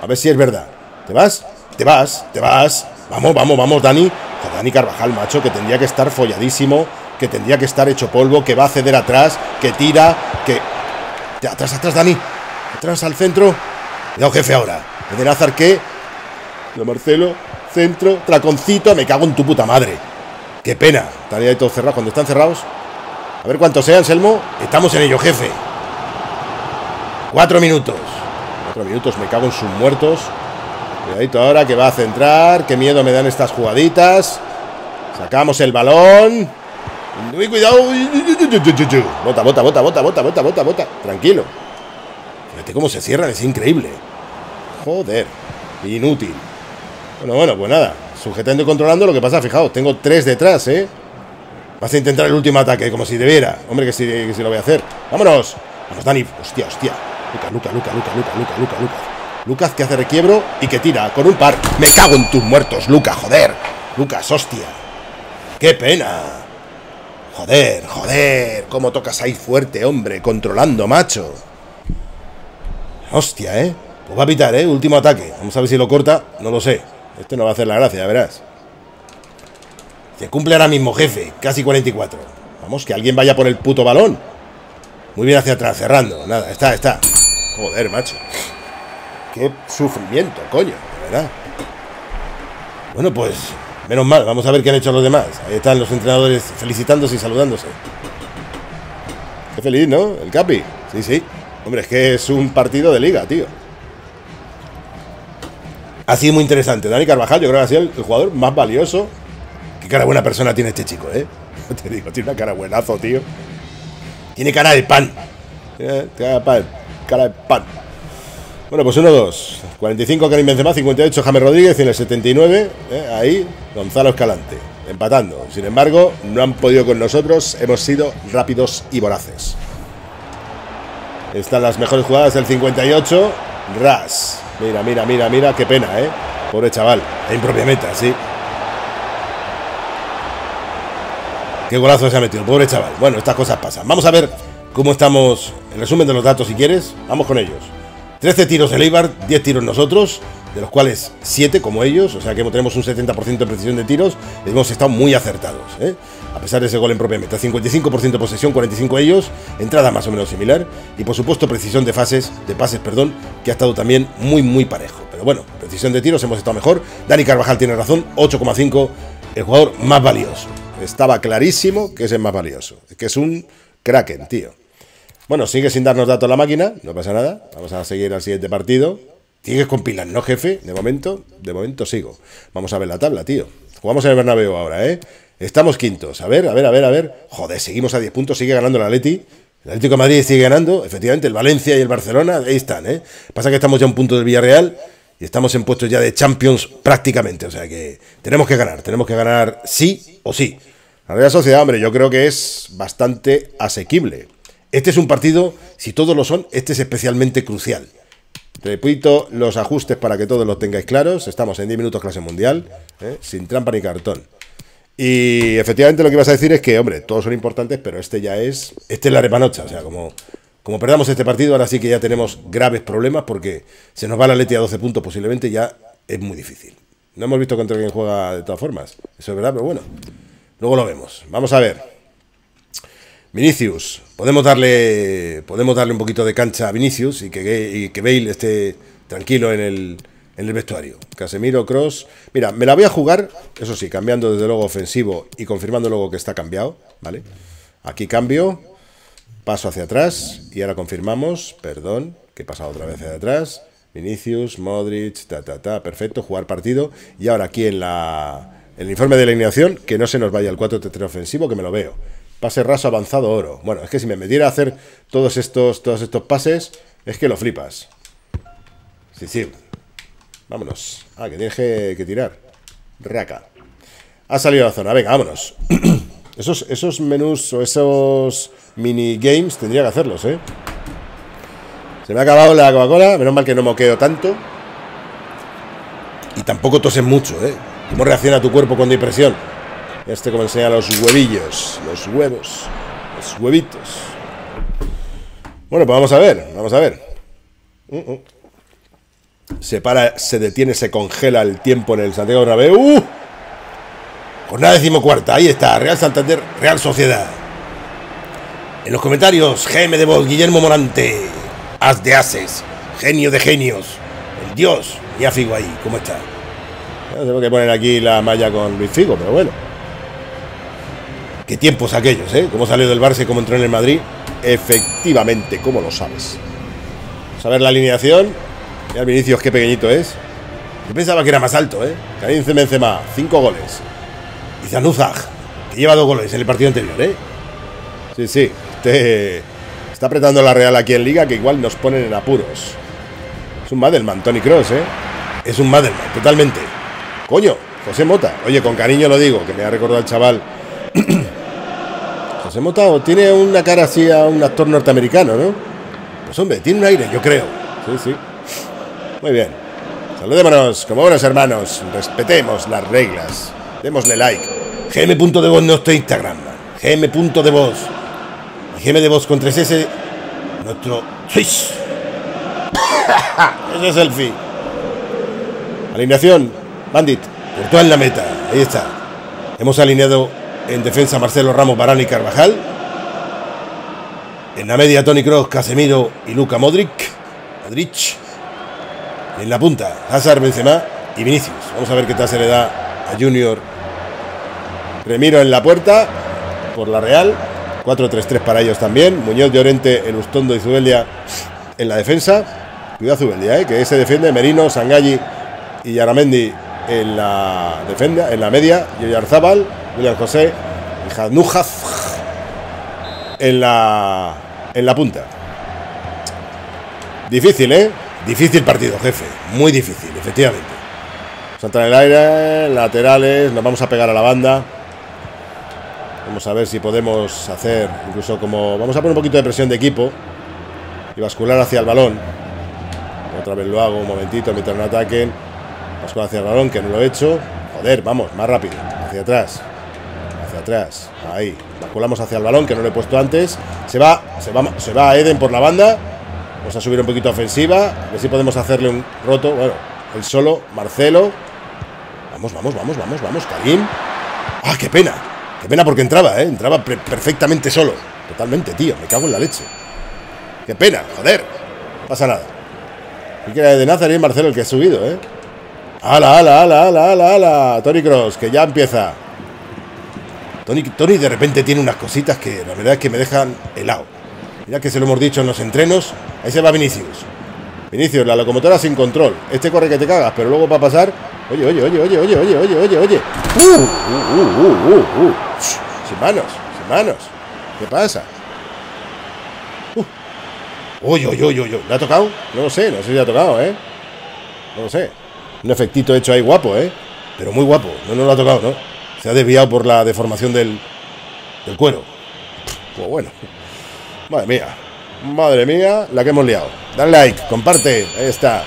A ver si es verdad. ¿Te vas? ¿Te vas? ¿Te vas? Vamos, vamos, vamos, Dani. Dani Carvajal, macho, que tendría que estar folladísimo, que tendría que estar hecho polvo, que va a ceder atrás, que tira, que... Atrás, atrás, Dani. Atrás al centro. Cuidado, jefe, ahora. Eden ¿qué? Lo Marcelo, centro, traconcito, me cago en tu puta madre. Qué pena. Están ahí todos cerrados. Cuando están cerrados. A ver cuántos sean, Selmo. Estamos en ello, jefe. Cuatro minutos. Cuatro minutos, me cago en sus muertos. Cuidadito ahora que va a centrar. Qué miedo me dan estas jugaditas. Sacamos el balón. Uy, cuidado. Bota, bota, bota, bota, bota, bota, bota, bota. Tranquilo. Fíjate cómo se cierran, es increíble. Joder. Inútil. Bueno, bueno, pues nada. Sujetando y controlando lo que pasa, fijaos, tengo tres detrás, ¿eh? Vas a intentar el último ataque, como si debiera. Hombre, que sí, que sí lo voy a hacer. ¡Vámonos! Vamos, Dani. Hostia, hostia. Lucas, Lucas, Lucas, Lucas, Lucas, Lucas, Lucas, Lucas. Lucas que hace requiebro y que tira con un par. Me cago en tus muertos, Lucas, joder. Lucas, hostia. ¡Qué pena! Joder, joder. ¿Cómo tocas ahí fuerte, hombre? Controlando, macho. Hostia, ¿eh? Pues va a pitar, ¿eh? Último ataque. Vamos a ver si lo corta. No lo sé. Este no va a hacer la gracia, verás. Se cumple ahora mismo, jefe. Casi 44. Vamos, que alguien vaya por el puto balón. Muy bien hacia atrás, cerrando. Nada, está, está. Joder, macho. Qué sufrimiento, coño, de verdad. Bueno, pues, menos mal. Vamos a ver qué han hecho los demás. Ahí están los entrenadores felicitándose y saludándose. Qué feliz, ¿no? El Capi. Sí, sí. Hombre, es que es un partido de liga, tío. Ha sido muy interesante. Dani Carvajal, yo creo que ha sido el, jugador más valioso. Qué cara buena persona tiene este chico, ¿eh? Te digo, tiene una cara buenazo, tío. Tiene cara de pan. cara de pan. Cara de pan. Bueno, pues 1-2. 45 Karim Benzema, 58 James Rodríguez y en el 79, ¿eh? ahí Gonzalo Escalante, empatando. Sin embargo, no han podido con nosotros, hemos sido rápidos y voraces. Están las mejores jugadas del 58, Ras. Mira, mira, mira, mira, qué pena, ¿eh? Pobre chaval, en propia meta, sí. Qué golazo se ha metido, pobre chaval. Bueno, estas cosas pasan. Vamos a ver cómo estamos. El resumen de los datos, si quieres. Vamos con ellos. 13 tiros el Eibar, 10 tiros nosotros, de los cuales 7 como ellos, o sea que tenemos un 70% de precisión de tiros, hemos estado muy acertados, ¿eh? A pesar de ese gol en propia meta. 55% de posesión, 45 ellos, entrada más o menos similar, y por supuesto precisión de fases, de pases, perdón, que ha estado también muy muy parejo. Pero bueno, precisión de tiros hemos estado mejor. Dani Carvajal tiene razón, 8,5, el jugador más valioso. Estaba clarísimo que es el más valioso, que es un kraken, tío. Bueno, sigue sin darnos datos la máquina, no pasa nada. Vamos a seguir al siguiente partido. Tienes que compilar, ¿no, jefe? De momento, de momento sigo. Vamos a ver la tabla, tío. Jugamos en el Bernabéu ahora, ¿eh? Estamos quintos. A ver, a ver, a ver, a ver. Joder, seguimos a 10 puntos, sigue ganando el Atleti. El Atlético Madrid sigue ganando, efectivamente, el Valencia y el Barcelona, ahí están, ¿eh? Pasa que estamos ya a un punto del Villarreal y estamos en puestos ya de Champions prácticamente, o sea que tenemos que ganar, tenemos que ganar sí o sí. La Real Sociedad, hombre, yo creo que es bastante asequible. Este es un partido, si todos lo son, este es especialmente crucial. Repito los ajustes para que todos lo tengáis claros. Estamos en 10 minutos clase mundial, ¿eh? sin trampa ni cartón. Y efectivamente lo que ibas a decir es que, hombre, todos son importantes, pero este ya es. Este es la repanocha. O sea, como, como perdamos este partido, ahora sí que ya tenemos graves problemas porque se nos va la Leti a 12 puntos posiblemente ya es muy difícil. No hemos visto contra quién juega de todas formas. Eso es verdad, pero bueno. Luego lo vemos. Vamos a ver. Vinicius. Podemos darle, podemos darle un poquito de cancha a Vinicius y que, y que Bale esté tranquilo en el, en el vestuario. Casemiro, Cross. Mira, me la voy a jugar, eso sí, cambiando desde luego ofensivo y confirmando luego que está cambiado, ¿vale? Aquí cambio, paso hacia atrás y ahora confirmamos, perdón, que he pasado otra vez hacia atrás. Vinicius, Modric, ta, ta, ta, perfecto, jugar partido. Y ahora aquí en la, el informe de alineación, que no se nos vaya el 4-3 ofensivo, que me lo veo. Pase raso avanzado oro. Bueno, es que si me metiera a hacer todos estos, todos estos pases, es que lo flipas. Sí, sí. Vámonos. Ah, que tienes que, tirar. Raca. Ha salido la zona. Venga, vámonos. esos, esos menús o esos mini games tendría que hacerlos, ¿eh? Se me ha acabado la Coca-Cola, menos mal que no moqueo tanto. Y tampoco toses mucho, ¿eh? ¿Cómo reacciona tu cuerpo cuando hay presión? Este como enseña los huevillos, los huevos, los huevitos. Bueno, pues vamos a ver, vamos a ver. Uh, uh. Se para, se detiene, se congela el tiempo en el Santiago Bernabéu. ¡Uh! Jornada decimocuarta, ahí está, Real Santander, Real Sociedad. En los comentarios, GM de voz, Guillermo Morante as de ases, genio de genios, el dios, y a Figo ahí, ¿cómo está? No tengo que poner aquí la malla con Luis Figo, pero bueno. Qué tiempos aquellos, ¿eh? Cómo salió del Barça y cómo entró en el Madrid. Efectivamente, ¿cómo lo sabes? Vamos a ver la alineación. Mira Vinicius, qué pequeñito es. Yo pensaba que era más alto, ¿eh? Karim Benzema, cinco goles. Y Zanuzaj, que lleva dos goles en el partido anterior, ¿eh? Sí, sí. Este Está apretando la Real aquí en Liga que igual nos ponen en apuros. Es un Madelman, Tony Cross, ¿eh? Es un Madelman, totalmente. Coño, José Mota. Oye, con cariño lo digo, que me ha recordado el chaval. José Mota tiene una cara así a un actor norteamericano, ¿no? Pues hombre, tiene un aire, yo creo. Sí, sí. Muy bien. Saludémonos como buenos hermanos. Respetemos las reglas. Démosle like. gm.devoz nuestro Instagram. gm.devoz. Gm de voz con 3S. Nuestro Swiss. Ese es el fin. Alineación. Bandit. Virtual en la meta. Ahí está. Hemos alineado en defensa Marcelo Ramos, Barán y Carvajal. En la media Tony Cross, Casemiro y Luca Modric. Modric. En la punta Hazard, Benzema y Vinicius. Vamos a ver qué tal se le da a Junior. Remiro en la puerta por la Real. 4-3-3 para ellos también. Muñoz, Llorente, Elustondo y Zubeldia en la defensa. Cuidado Zubeldia, ¿eh? que se defiende. Merino, Sangalli y Yaramendi en la defensa, en la media. Yoyarzábal, William José y Janujaz en la, en la punta. Difícil, ¿eh? Difícil partido, jefe. Muy difícil, efectivamente. Salta el aire, laterales, nos vamos a pegar a la banda. Vamos a ver si podemos hacer incluso como... Vamos a poner un poquito de presión de equipo y bascular hacia el balón. Otra vez lo hago un momentito mientras no ataquen. Bascular hacia el balón, que no lo he hecho. Joder, vamos, más rápido. Hacia atrás. Hacia atrás. Ahí. Basculamos hacia el balón, que no lo he puesto antes. Se va, se va, se va Eden por la banda. Vamos a subir un poquito ofensiva. A ver si podemos hacerle un roto. Bueno, el solo, Marcelo. Vamos, vamos, vamos, vamos, vamos, Karim. ¡Ah, qué pena! Qué pena porque entraba, ¿eh? Entraba perfectamente solo. Totalmente, tío. Me cago en la leche. Qué pena, joder. No pasa nada. Y que de Nazar y Marcelo el que ha subido, ¿eh? ¡Hala, ala, ala, ala, ala, ala! Tony Cross, que ya empieza. Tony, Tony de repente tiene unas cositas que la verdad es que me dejan helado. Mira que se lo hemos dicho en los entrenos. Ahí se va Vinicius. Vinicius, la locomotora sin control. Este corre que te cagas, pero luego va a pasar. Oye, oye, oye, oye, oye, oye, oye, oye, oye. Uh, uh, uh, uh, uh. Sin manos, sin manos. ¿Qué pasa? Uh. Oye, oye, oye, oye. ¿Le ha tocado? No lo sé, no sé si le ha tocado, ¿eh? No lo sé. Un efectito hecho ahí guapo, ¿eh? Pero muy guapo. No, no lo ha tocado, ¿no? Se ha desviado por la deformación del, del cuero. Pues bueno. Madre mía. Madre mía, la que hemos liado. Dale like, comparte. Ahí está.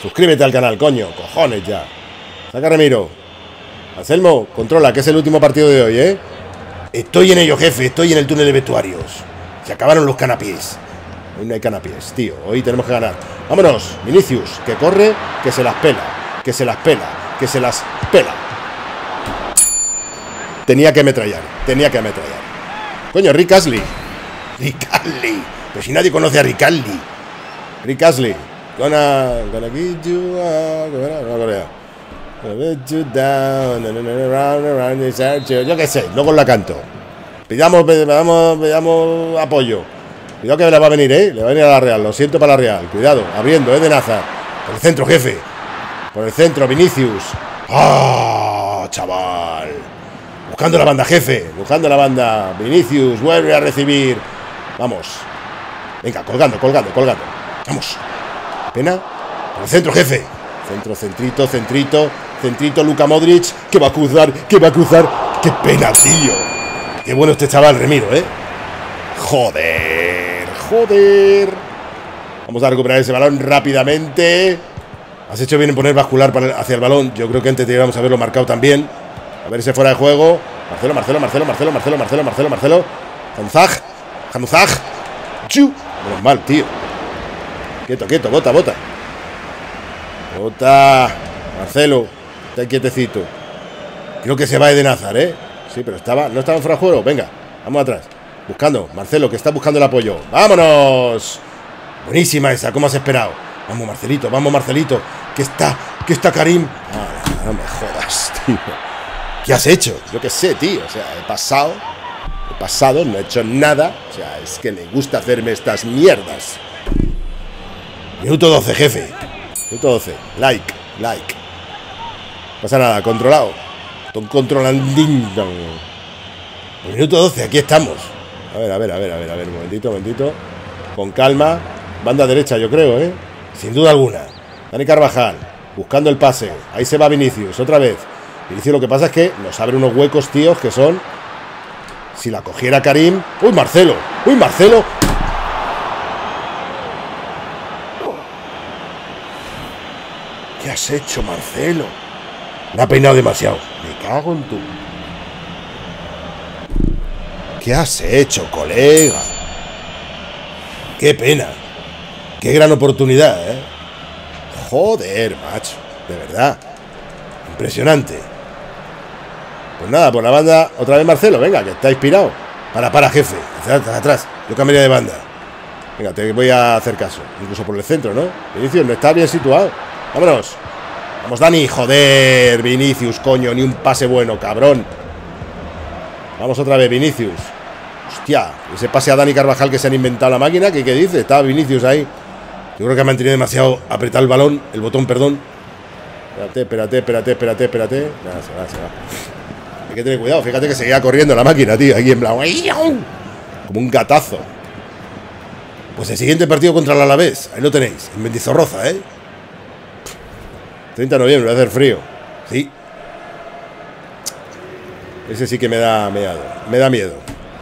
Suscríbete al canal, coño. Cojones ya. Saca Remiro. Anselmo, controla, que es el último partido de hoy, ¿eh? Estoy en ello, jefe. Estoy en el túnel de vestuarios. Se acabaron los canapiés. Hoy no hay canapiés, tío. Hoy tenemos que ganar. Vámonos, Vinicius, que corre, que se las pela, que se las pela, que se las pela. Tenía que ametrallar, tenía que ametrallar. Coño, Rick Astley. Rick Astley. Pero si nadie conoce a Rick Astley. Rick Astley. Gonna, gonna get you out. Gonna get you down. round, around circle. Yo qué sé, luego la canto. Pidamos, pidamos, pidamos apoyo. Cuidado que le va a venir, ¿eh? Le va a venir a la Real. Lo siento para la Real. Cuidado, abriendo, ¿eh? De Naza. Por el centro, jefe. Por el centro, Vinicius. ¡Ah, chaval! Buscando la banda, jefe. Buscando la banda. Vinicius, vuelve a recibir. Vamos. Venga, colgando, colgando, colgando. Vamos. Pena. El centro, jefe. Centro, centrito, centrito. Centrito, Luka Modric. Que va a cruzar, que va a cruzar. ¡Qué pena, tío! Qué bueno este chaval, Remiro, ¿eh? Joder, joder. Vamos a recuperar ese balón rápidamente. Has hecho bien en poner bascular hacia el balón. Yo creo que antes deberíamos haberlo marcado también. A ver ese fuera de juego. Marcelo, Marcelo, Marcelo, Marcelo, Marcelo, Marcelo, Marcelo, Marcelo. Hanzag. Hanzag. Chu. Menos mal, tío. Quieto, quieto, bota, bota. Bota. Marcelo. Está quietecito. Creo que se va de Nazar, ¿eh? Sí, pero estaba, no estaba en fuera de juego. Venga, vamos atrás. Buscando. Marcelo, que está buscando el apoyo. ¡Vámonos! Buenísima esa, ¿cómo has esperado? Vamos, Marcelito, vamos, Marcelito. Que está, que está Karim. Ah, no me jodas, tío. ¿Qué has hecho? Yo qué sé, tío. O sea, he pasado. He pasado, no he hecho nada. O sea, es que me gusta hacerme estas mierdas. Minuto 12, jefe. Minuto 12. Like, like. Pasa nada, controlado. Ton controlandín. Minuto 12, aquí estamos. A ver, a ver, a ver, a ver, a ver, un momentito, un momentito. Con calma. Banda derecha, yo creo, ¿eh? Sin duda alguna. Dani Carvajal, buscando el pase. Ahí se va Vinicius, otra vez. Lo que pasa es que nos abre unos huecos, tíos, que son... Si la cogiera Karim... ¡Uy, Marcelo! ¡Uy, Marcelo! ¿Qué has hecho, Marcelo? Me ha peinado demasiado. Me cago en tu... ¿Qué has hecho, colega? Qué pena. Qué gran oportunidad, ¿eh? Joder, macho. De verdad. Impresionante. Pues nada, por la banda, otra vez Marcelo, venga, que está inspirado. Para, para, jefe. Atrás, atrás. Yo cambiaría de banda. Venga, te voy a hacer caso. Incluso por el centro, ¿no? Vinicius no está bien situado. Vámonos. Vamos, Dani. Joder, Vinicius, coño. Ni un pase bueno, cabrón. Vamos otra vez, Vinicius. Hostia, ese pase a Dani Carvajal que se han inventado la máquina. ¿Qué, qué dice? Está Vinicius ahí. Yo creo que ha mantenido demasiado apretado el balón, el botón, perdón. Espérate, espérate, espérate, espérate, espérate. Nada, se va, se va. Hay que tener cuidado, fíjate que seguía corriendo la máquina, tío, aquí en blanco. Como un gatazo. Pues el siguiente partido contra el Alavés, ahí lo tenéis, en Mendizorroza, ¿eh? 30 de noviembre, va a hacer frío. Sí. Ese sí que me da miedo. Me da miedo.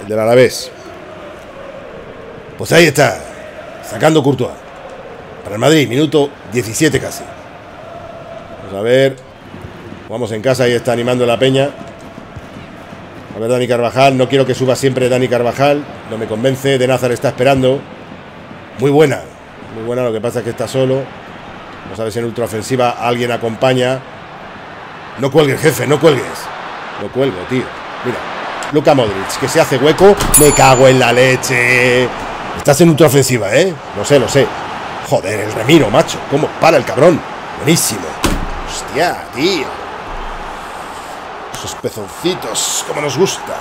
El del Alavés. Pues ahí está. Sacando Courtois. Para el Madrid, minuto 17 casi. Vamos a ver. Vamos en casa, ahí está animando la peña. A ver, Dani Carvajal. No quiero que suba siempre Dani Carvajal. No me convence. De Nazar está esperando. Muy buena. Muy buena. Lo que pasa es que está solo. A ver si en ultraofensiva alguien acompaña. No cuelgues, jefe, no cuelgues. No cuelgo, tío. Mira. Luka Modric, que se hace hueco. Me cago en la leche. Estás en ultraofensiva, ¿eh? Lo sé, lo sé. Joder, el Remiro, macho. ¿Cómo para el cabrón? Buenísimo. Hostia, tío. Esos pezoncitos, como nos gusta.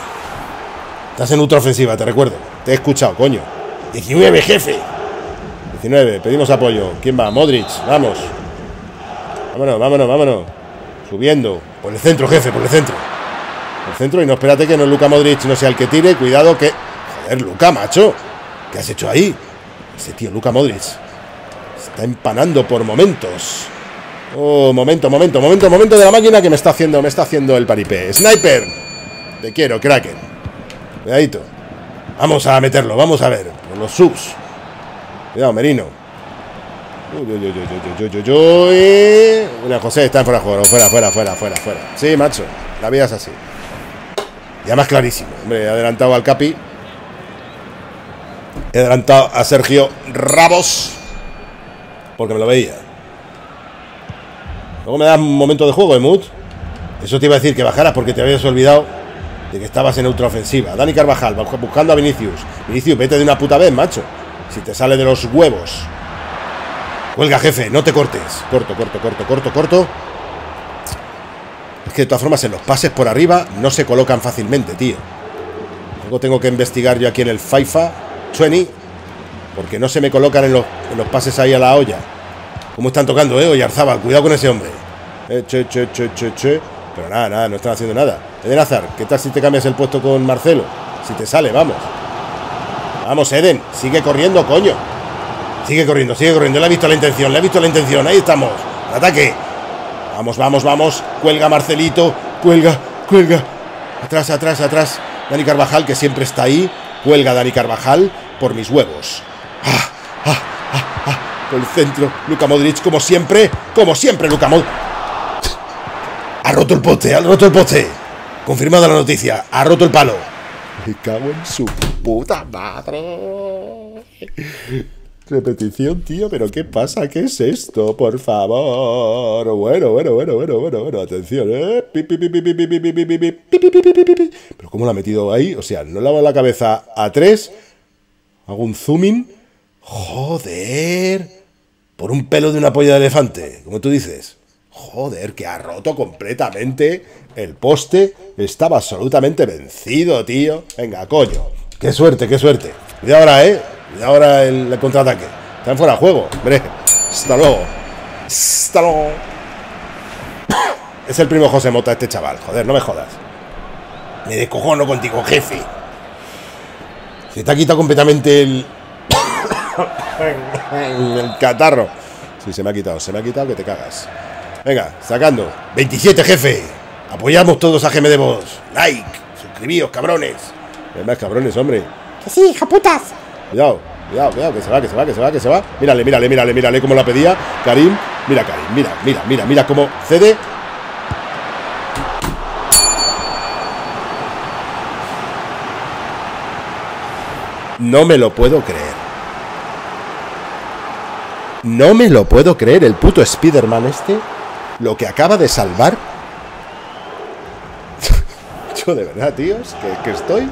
Estás en ultraofensiva, te recuerdo. Te he escuchado, coño. 19, jefe. 19, pedimos apoyo. ¿Quién va? Modric, vamos. Vámonos, vámonos, vámonos. Subiendo. Por el centro, jefe, por el centro. Por el centro y no espérate que no Luca Modric no sea el que tire. Cuidado que. Joder, Luca, macho. ¿Qué has hecho ahí? Ese tío, Luca Modric. Se está empanando por momentos. Oh, momento, momento, momento, momento de la máquina que me está haciendo, me está haciendo el paripé. Sniper. Te quiero, Kraken. Cuidadito. Vamos a meterlo, vamos a ver. Por los subs. Cuidado, Merino. Uy, uy, uy. Mira, José está fuera de juego. Fuera, fuera, fuera, fuera, fuera. Sí, macho. La vida es así. Ya más clarísimo. Hombre, he adelantado al Capi. He adelantado a Sergio Rabos. porque me lo veía. Luego me das un momento de juego, Emut. Eso te iba a decir que bajaras porque te habías olvidado de que estabas en ultraofensiva. Dani Carvajal, buscando a Vinicius. Vinicius, vete de una puta vez, macho. Si te sale de los huevos. Huelga, jefe, no te cortes. Corto, corto, corto, corto, corto. Es que de todas formas en los pases por arriba no se colocan fácilmente, tío. Luego tengo que investigar yo aquí en el FIFA 20. Porque no se me colocan en los, en los pases ahí a la olla. ¿Cómo están tocando, eh? Oyarzábal, cuidado con ese hombre. Eh, che, che, che, che, che. Pero nada, nada, no están haciendo nada. Eden Hazard, ¿qué tal si te cambias el puesto con Marcelo? Si te sale, vamos. Vamos, Eden, sigue corriendo, coño. Sigue corriendo, sigue corriendo. Le ha visto la intención, le ha visto la intención. Ahí estamos. Ataque. Vamos, vamos, vamos. Cuelga Marcelito. Cuelga, cuelga. Atrás, atrás, atrás. Dani Carvajal, que siempre está ahí. Cuelga Dani Carvajal por mis huevos. Ah, ah, ah. Por el centro. Luca Modric, como siempre. Como siempre, Luca Modric. Ha roto el poste, ha roto el poste. Confirmada la noticia, ha roto el palo. Me cago en su puta madre. Repetición, tío, pero ¿qué pasa? ¿Qué es esto? Por favor. Bueno, bueno, bueno, bueno, bueno, bueno. Atención, ¿eh? Pero ¿cómo lo ha metido ahí? O sea, no le hago la cabeza a tres. Hago un zooming. Joder. Por un pelo de una polla de elefante, como tú dices. Joder, que ha roto completamente el poste. Estaba absolutamente vencido, tío. Venga, coño. Qué suerte, qué suerte. Y ahora, ¿eh? Y ahora el, contraataque. Están fuera de juego. Hombre, hasta luego. Hasta luego. Es el primo José Mota este chaval. Joder, no me jodas. Me descojono contigo, jefe. Se te ha quitado completamente el... el catarro. Sí, se me ha quitado. Se me ha quitado que te cagas. Venga, sacando. 27, jefe. Apoyamos todos a GM de Voz. Like. Suscribíos, cabrones. más cabrones, hombre. Que sí, hija putas. Cuidado, cuidado, cuidado, que se va, que se va, que se va, que se va. Mírale, mírale, mírale, mírale cómo la pedía. Karim. Mira, Karim, mira, mira, mira, mira cómo cede. No me lo puedo creer. No me lo puedo creer, el puto Spider-Man este lo que acaba de salvar. Yo de verdad, tíos, que, estoy.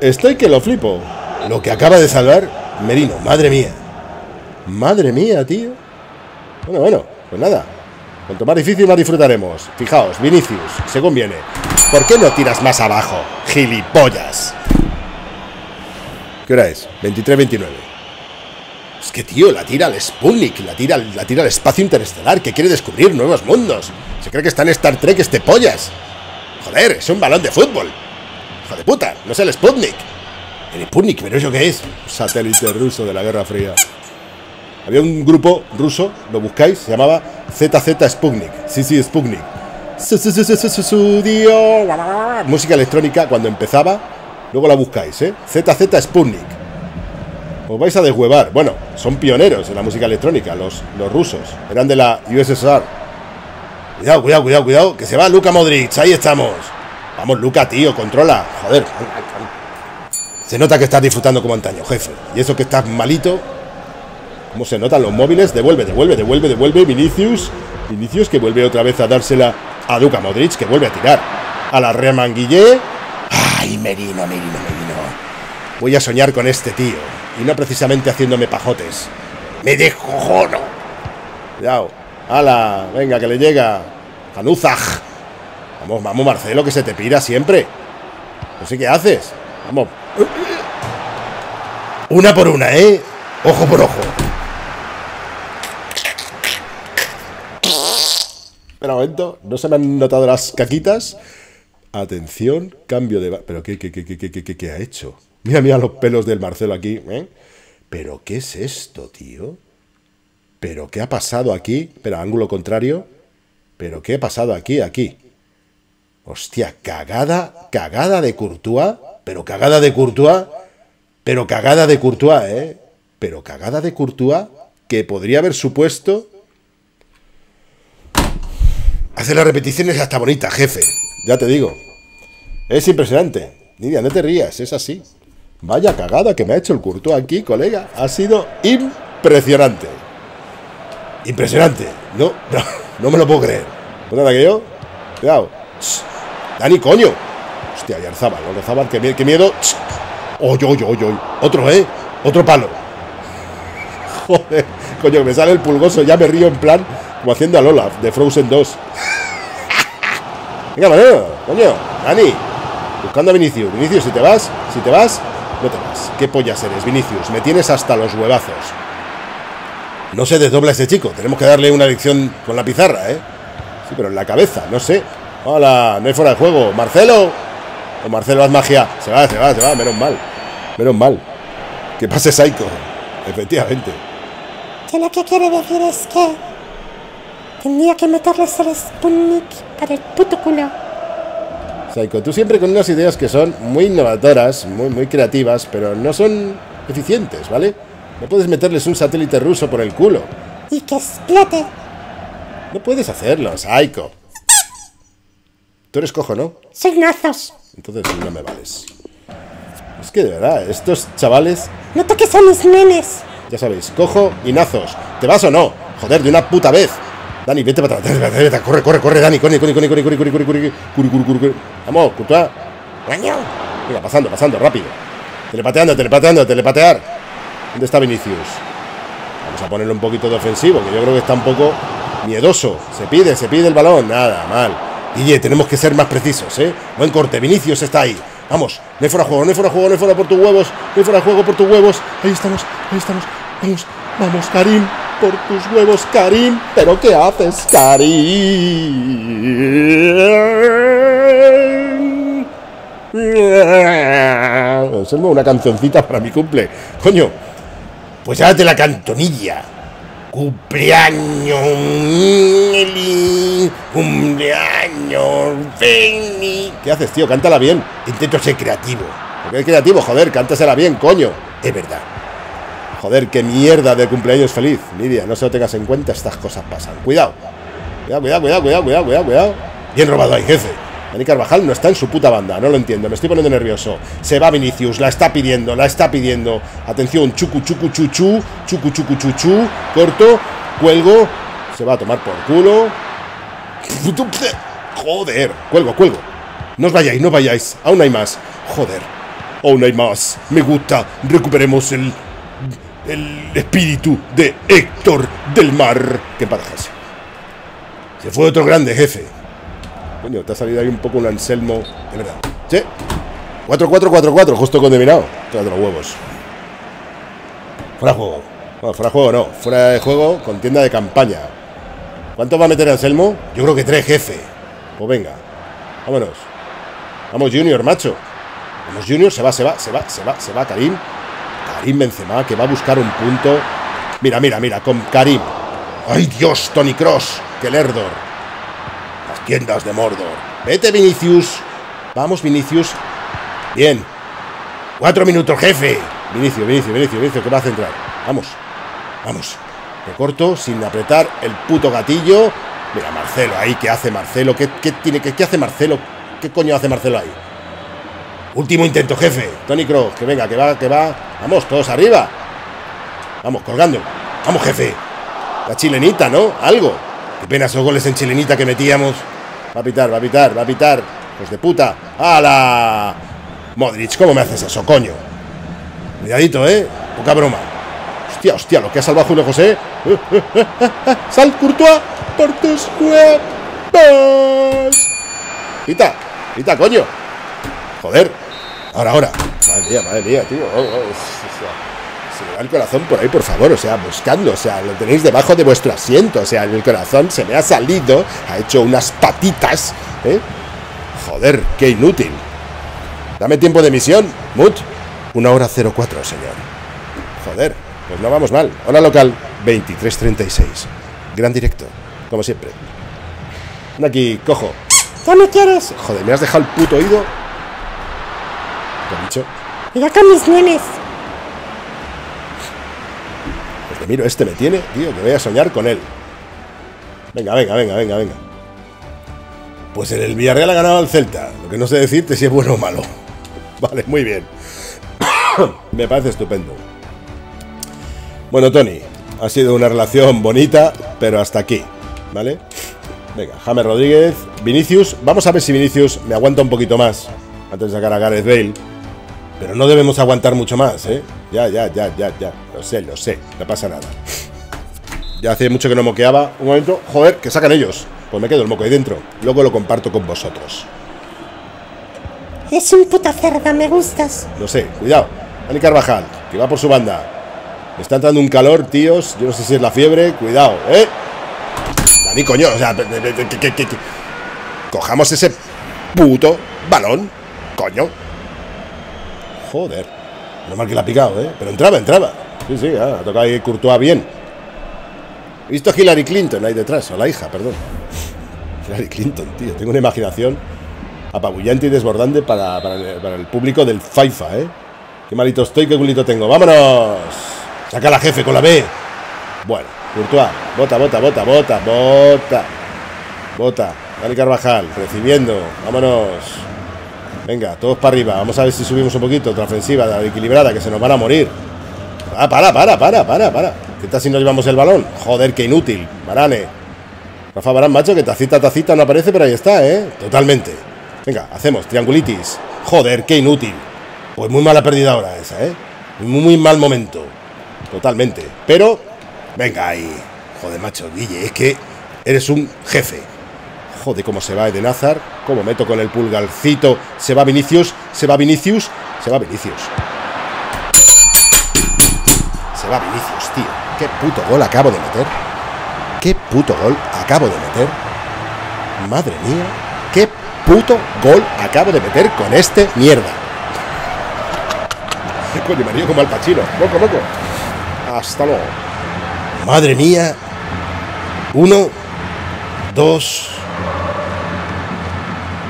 Estoy que lo flipo. Lo que acaba de salvar Merino, madre mía. Madre mía, tío. Bueno, bueno, pues nada. Cuanto más difícil, más disfrutaremos. Fijaos, Vinicius, según viene. ¿Por qué no tiras más abajo? Gilipollas. ¿Qué hora es? 23-29. Es que, tío, la tira al Sputnik, la tira, la tira al espacio interestelar, que quiere descubrir nuevos mundos. Se cree que está en Star Trek este pollas. Joder, es un balón de fútbol. Hijo de puta, no es el Sputnik. El Sputnik, pero ¿eso qué es? satélite ruso de la Guerra Fría. Había un grupo ruso, lo buscáis, se llamaba ZZ Sputnik. Sí, sí, Sputnik. Música electrónica cuando empezaba. Luego la buscáis, ¿eh? ZZ Sputnik. Os vais a deshuevar. Bueno, son pioneros en la música electrónica, los, los rusos. Eran de la USSR. Cuidado, cuidado, cuidado, cuidado. Que se va Luca Modric. Ahí estamos. Vamos, Luca, tío, controla. Joder. Se nota que estás disfrutando como antaño, jefe. Y eso que estás malito. ¿Cómo se notan los móviles? Devuelve, devuelve, devuelve, devuelve. Vinicius. Vinicius que vuelve otra vez a dársela a Luca Modric, que vuelve a tirar. A la Remanguillé. Ay, Merino, Merino, Merino. Voy a soñar con este tío y no precisamente haciéndome pajotes. ¡Me descojono! Cuidado. ¡Hala! Venga, que le llega. ¡Januzaj! Vamos, vamos, Marcelo, que se te pira siempre. No sé qué haces. Vamos. Una por una, ¿eh? Ojo por ojo. Espera un momento. No se me han notado las caquitas. Atención, cambio de... ¿Pero qué, qué, qué, qué, qué, qué ha hecho? Mira, mira los pelos del Marcelo aquí. ¿eh? ¿Pero qué es esto, tío? ¿Pero qué ha pasado aquí? Espera, ángulo contrario. ¿Pero qué ha pasado aquí, aquí? Hostia, cagada, cagada de Courtois. Pero cagada de Courtois. Pero cagada de Courtois, ¿eh? Pero cagada de Courtois que podría haber supuesto... Hacer las repeticiones hasta bonita, jefe. Ya te digo. Es impresionante. Nidia, no te rías, es así. Vaya cagada que me ha hecho el curto aquí, colega. Ha sido impresionante. Impresionante. No, no, me lo puedo creer. ¿Dónde anda aquello? Cuidado. Shh. Dani, coño. Hostia, y Arzábal, Arzábal, qué, mie- qué miedo. Shh. Oy, oy, oy, oy. Otro, ¿eh? Otro palo. Joder, coño, que me sale el pulgoso. Ya me río en plan como haciendo al Olaf de Frozen 2. Venga, Manolo, coño, Dani. Buscando a Vinicius. Vinicius, si te vas, si te vas, ¿Qué pollas eres, Vinicius? Me tienes hasta los huevazos. No se desdobla ese chico. Tenemos que darle una lección con la pizarra, ¿eh? Sí, pero en la cabeza, no sé. Hola, no hay fuera de juego. Marcelo. O Marcelo, haz magia. Se va, se va, se va. Menos mal. Menos mal. Que pase Psycho. Efectivamente. Que lo que quiere decir es que tendría que meterles el Sputnik para el puto culo. Psycho, tú siempre con unas ideas que son muy innovadoras, muy, muy creativas, pero no son eficientes, ¿vale? No puedes meterles un satélite ruso por el culo. Y que explote. No puedes hacerlo, Psycho. Tú eres cojo, ¿no? Soy nazos. Entonces no me vales. Es que de verdad, estos chavales, No toques a mis nenes. ya sabéis, cojo y nazos. ¿Te vas o no? Joder, de una puta vez. Dani, vete para atrás, corre, corre, corre, Dani, corre, corre, corre, corre, corre, corre, corre, corre, corre, corre, corre, corre. Vamos, Courtois. Venga, pasando, pasando, rápido. Telepateando, telepateando, telepatear. ¿Dónde está Vinicius? Vamos a ponerle un poquito de ofensivo, que yo creo que está un poco miedoso. Se pide, se pide el balón. Nada, mal. Guille, tenemos que ser más precisos, ¿eh? Buen corte, Vinicius está ahí. Vamos, no hay fuera juego, no hay fuera juego, no hay fuera por tus huevos, no hay fuera juego por tus huevos. Ahí estamos, ahí estamos. Vamos, vamos, Karim, por tus huevos, Karim. ¿Pero qué haces, Karim? Selmo, una cancioncita para mi cumple. Coño, pues hágate la cantonilla. Cumpleaños. Cumpleaños, Benny. ¿Qué haces, tío? Cántala bien. Intento ser creativo. Porque es creativo, joder, cántasela bien, coño. Es verdad. Joder, qué mierda de cumpleaños feliz. Lidia, no se lo tengas en cuenta, estas cosas pasan. Cuidado. Cuidado, cuidado, cuidado, cuidado, cuidado, cuidado, cuidado. Bien robado ahí, jefe. Dani Carvajal no está en su puta banda, no lo entiendo, me estoy poniendo nervioso. Se va Vinicius, la está pidiendo, la está pidiendo. Atención, chucu, chucu, chuchu, chucu, chucu, chuchu. Corto, cuelgo. Se va a tomar por culo. Joder, cuelgo, cuelgo. No os vayáis, no vayáis. Aún hay más. Joder. Aún hay más. Me gusta. Recuperemos el. El espíritu de Héctor del Mar. Que parajas. Se fue otro grande, jefe. Coño, te ha salido ahí un poco un Anselmo. De verdad. Sí. 4-4-4-4, justo con dominado. Todos los huevos. Fuera de juego. No, fuera de juego no. Fuera de juego con tienda de campaña. ¿Cuánto va a meter Anselmo? Yo creo que tres, jefe. Pues venga. Vámonos. Vamos, Junior, macho. Vamos, Junior, se va, se va, se va, se va, se va, Karim. Karim Benzema, que va a buscar un punto. Mira, mira, mira, con Karim. ¡Ay, Dios, Tony Cross! ¡Qué lerdor! Las tiendas de Mordor. Vete, Vinicius. Vamos, Vinicius. Bien. Cuatro minutos, jefe. Vinicius, Vinicius, Vinicius, Vinicius, que va a centrar. Vamos. Vamos. Me corto sin apretar el puto gatillo. Mira, Marcelo ahí, ¿qué hace Marcelo? ¿Qué, qué tiene, qué, qué hace Marcelo? ¿Qué coño hace Marcelo ahí? Último intento, jefe. Tony Cross, que venga, que va, que va. Vamos, todos arriba. Vamos, colgando. Vamos, jefe. La chilenita, ¿no? Algo. Qué pena esos goles en chilenita que metíamos. Va a pitar, va a pitar, va a pitar. Pues de puta. ¡Hala! Modric, ¿cómo me haces eso, coño? Cuidadito, ¿eh? Poca broma. Hostia, hostia, lo que ha salvado Julio José. ¡Sal, Courtois! ¡Por tus huevos! ¡Pita! ¡Pita, coño! Joder. Ahora, ahora. Madre mía, madre mía, tío. Oh, oh, se me va el corazón por ahí, por favor. O sea, buscando. O sea, lo tenéis debajo de vuestro asiento. O sea, el corazón se me ha salido. Ha hecho unas patitas. ¿eh? Joder, qué inútil. Dame tiempo de misión, Mut. Una hora 04, señor. Joder, pues no vamos mal. Hora local, 23.36. Gran directo, como siempre. Ven aquí, cojo. ¿Ya me quieres? Joder, me has dejado el puto oído. Mira con mis nenes. Pues que miro, este me tiene, tío, que voy a soñar con él. Venga, venga, venga, venga, venga. Pues en el Villarreal ha ganado al Celta. Lo que no sé decirte si es bueno o malo. Vale, muy bien. me parece estupendo. Bueno, Tony, ha sido una relación bonita, pero hasta aquí, ¿vale? Venga, James Rodríguez, Vinicius. Vamos a ver si Vinicius me aguanta un poquito más antes de sacar a Gareth Bale. Pero no debemos aguantar mucho más, ¿eh? Ya, ya, ya, ya, ya. Lo sé, lo sé. No pasa nada. Ya hace mucho que no moqueaba. Un momento. Joder, que sacan ellos. Pues me quedo el moco ahí dentro. Luego lo comparto con vosotros. Es un puta cerda, me gustas. Lo sé, cuidado. Dani Carvajal, que va por su banda. Me está entrando un calor, tíos. Yo no sé si es la fiebre. Cuidado, ¿eh? Dani, coño. O sea, que, cojamos ese puto balón. Coño. Joder. No mal que la ha picado, ¿eh? Pero entraba, entraba. Sí, sí, ha tocado ahí Courtois bien. He visto a Hillary Clinton ahí detrás, o la hija, perdón. Hillary Clinton, tío. Tengo una imaginación apabullante y desbordante para, el, público del FIFA, ¿eh? Qué malito estoy, qué culito tengo. ¡Vámonos! Saca la jefe con la B. Bueno, Courtois. Bota, bota, bota, bota, bota. Bota. Dani Carvajal, recibiendo. Vámonos. Venga, todos para arriba. Vamos a ver si subimos un poquito. Otra ofensiva, la equilibrada, que se nos van a morir. Ah, para, para, para, para, para. ¿Qué tal si nos llevamos el balón? Joder, qué inútil. Marane. Rafa Barán, macho, que tacita, tacita no aparece, pero ahí está, ¿eh? Totalmente. Venga, hacemos triangulitis. Joder, qué inútil. Pues muy mala pérdida ahora esa, ¿eh? Muy, muy mal momento. Totalmente. Pero, venga ahí. Joder, macho, Guille, es que eres un jefe. Joder, cómo se va Eden Hazard. Cómo meto con el pulgarcito. Se va Vinicius. Se va Vinicius. Se va Vinicius. Se va Vinicius, tío. Qué puto gol acabo de meter. Qué puto gol acabo de meter. Madre mía. Qué puto gol acabo de meter con este mierda. Coño, me como al pachino. Loco, loco. Hasta luego. Madre mía. Uno, dos,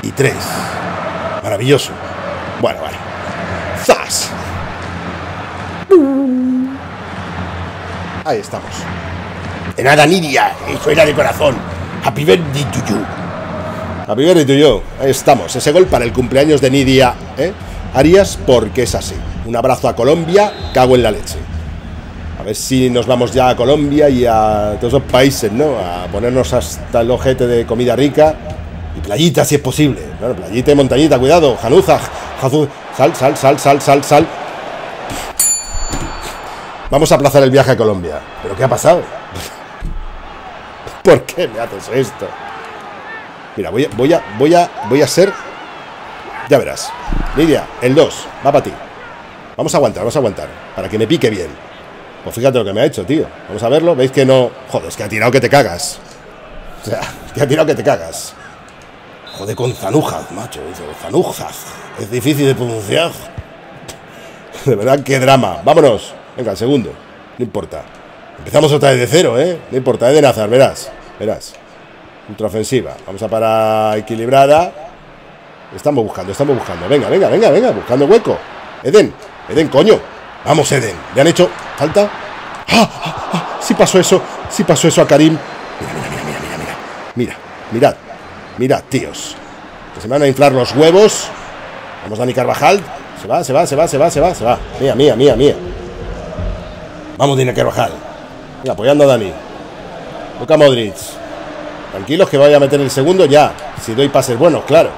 y 3. Maravilloso. Bueno, vale. ¡Zas! Ahí estamos. De nada, Nidia. Eso era de corazón. Happy birthday to you. Happy birthday to you. Ahí estamos. Ese gol para el cumpleaños de Nidia. ¿eh? Arias, porque es así. Un abrazo a Colombia. Cago en la leche. A ver si nos vamos ya a Colombia y a todos esos países, ¿no? A ponernos hasta el ojete de comida rica y playita si es posible. Bueno, playita y montañita, cuidado. Januza, sal, sal, sal, sal, sal, sal. Vamos a aplazar el viaje a Colombia. ¿Pero qué ha pasado? ¿Por qué me haces esto? Mira, voy a, voy a, voy a, voy a ser... Ya verás. Lidia, el 2, va para ti. Vamos a aguantar, vamos a aguantar. Para que me pique bien. Pues fíjate lo que me ha hecho, tío. Vamos a verlo. ¿Veis que no...? Joder, es que ha tirado que te cagas. O sea, que ha tirado que te cagas. Joder, con Zanujas, macho. Zanujas. Es difícil de pronunciar. De verdad, qué drama. Vámonos. Venga, el segundo. No importa. Empezamos otra vez de cero, ¿eh? No importa, es de Nazar, verás. Verás. Ultraofensiva. Vamos a parar equilibrada. Estamos buscando, estamos buscando. Venga, venga, venga, venga. Buscando hueco. Eden. Eden, coño. Vamos, Eden. ¿Le han hecho falta? ¡Ah! ¡Ah! ¡Ah! Sí pasó eso. Sí pasó eso a Karim. Mira, mira, mira, mira, mira. Mira, mirad. Mirad, tíos. Que se me van a inflar los huevos. Vamos, Dani Carvajal. Se va, se va, se va, se va, se va, se va. Mía, mía, mía, mía. Vamos, Dani Carvajal. Venga, apoyando a Dani. Luka Modric. Tranquilos que vaya a meter el segundo ya. Si doy pases buenos, claro.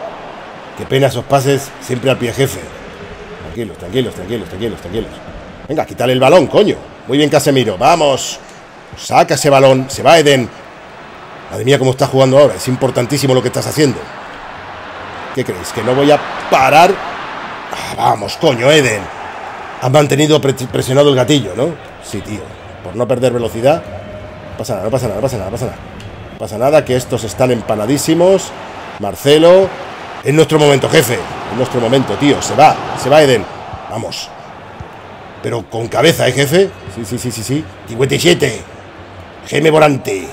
Qué pena esos pases siempre al pie jefe. Tranquilos, tranquilos, tranquilos, tranquilos, tranquilos. Venga, quítale el balón, coño. Muy bien, Casemiro. Vamos. Saca ese balón. Se va Eden. Madre mía, cómo estás jugando ahora. Es importantísimo lo que estás haciendo. ¿Qué creéis? ¿Que no voy a parar? Ah, vamos, coño, Eden. Has mantenido presionado el gatillo, ¿no? Sí, tío. Por no perder velocidad. No pasa nada, no pasa nada, no pasa nada, no pasa nada. No pasa nada, que estos están empanadísimos. Marcelo. Es nuestro momento, jefe. Es nuestro momento, tío. Se va, se va Eden. Vamos. Pero con cabeza, ¿eh, jefe? Sí, sí, sí, sí, sí. 57. Geme Volante.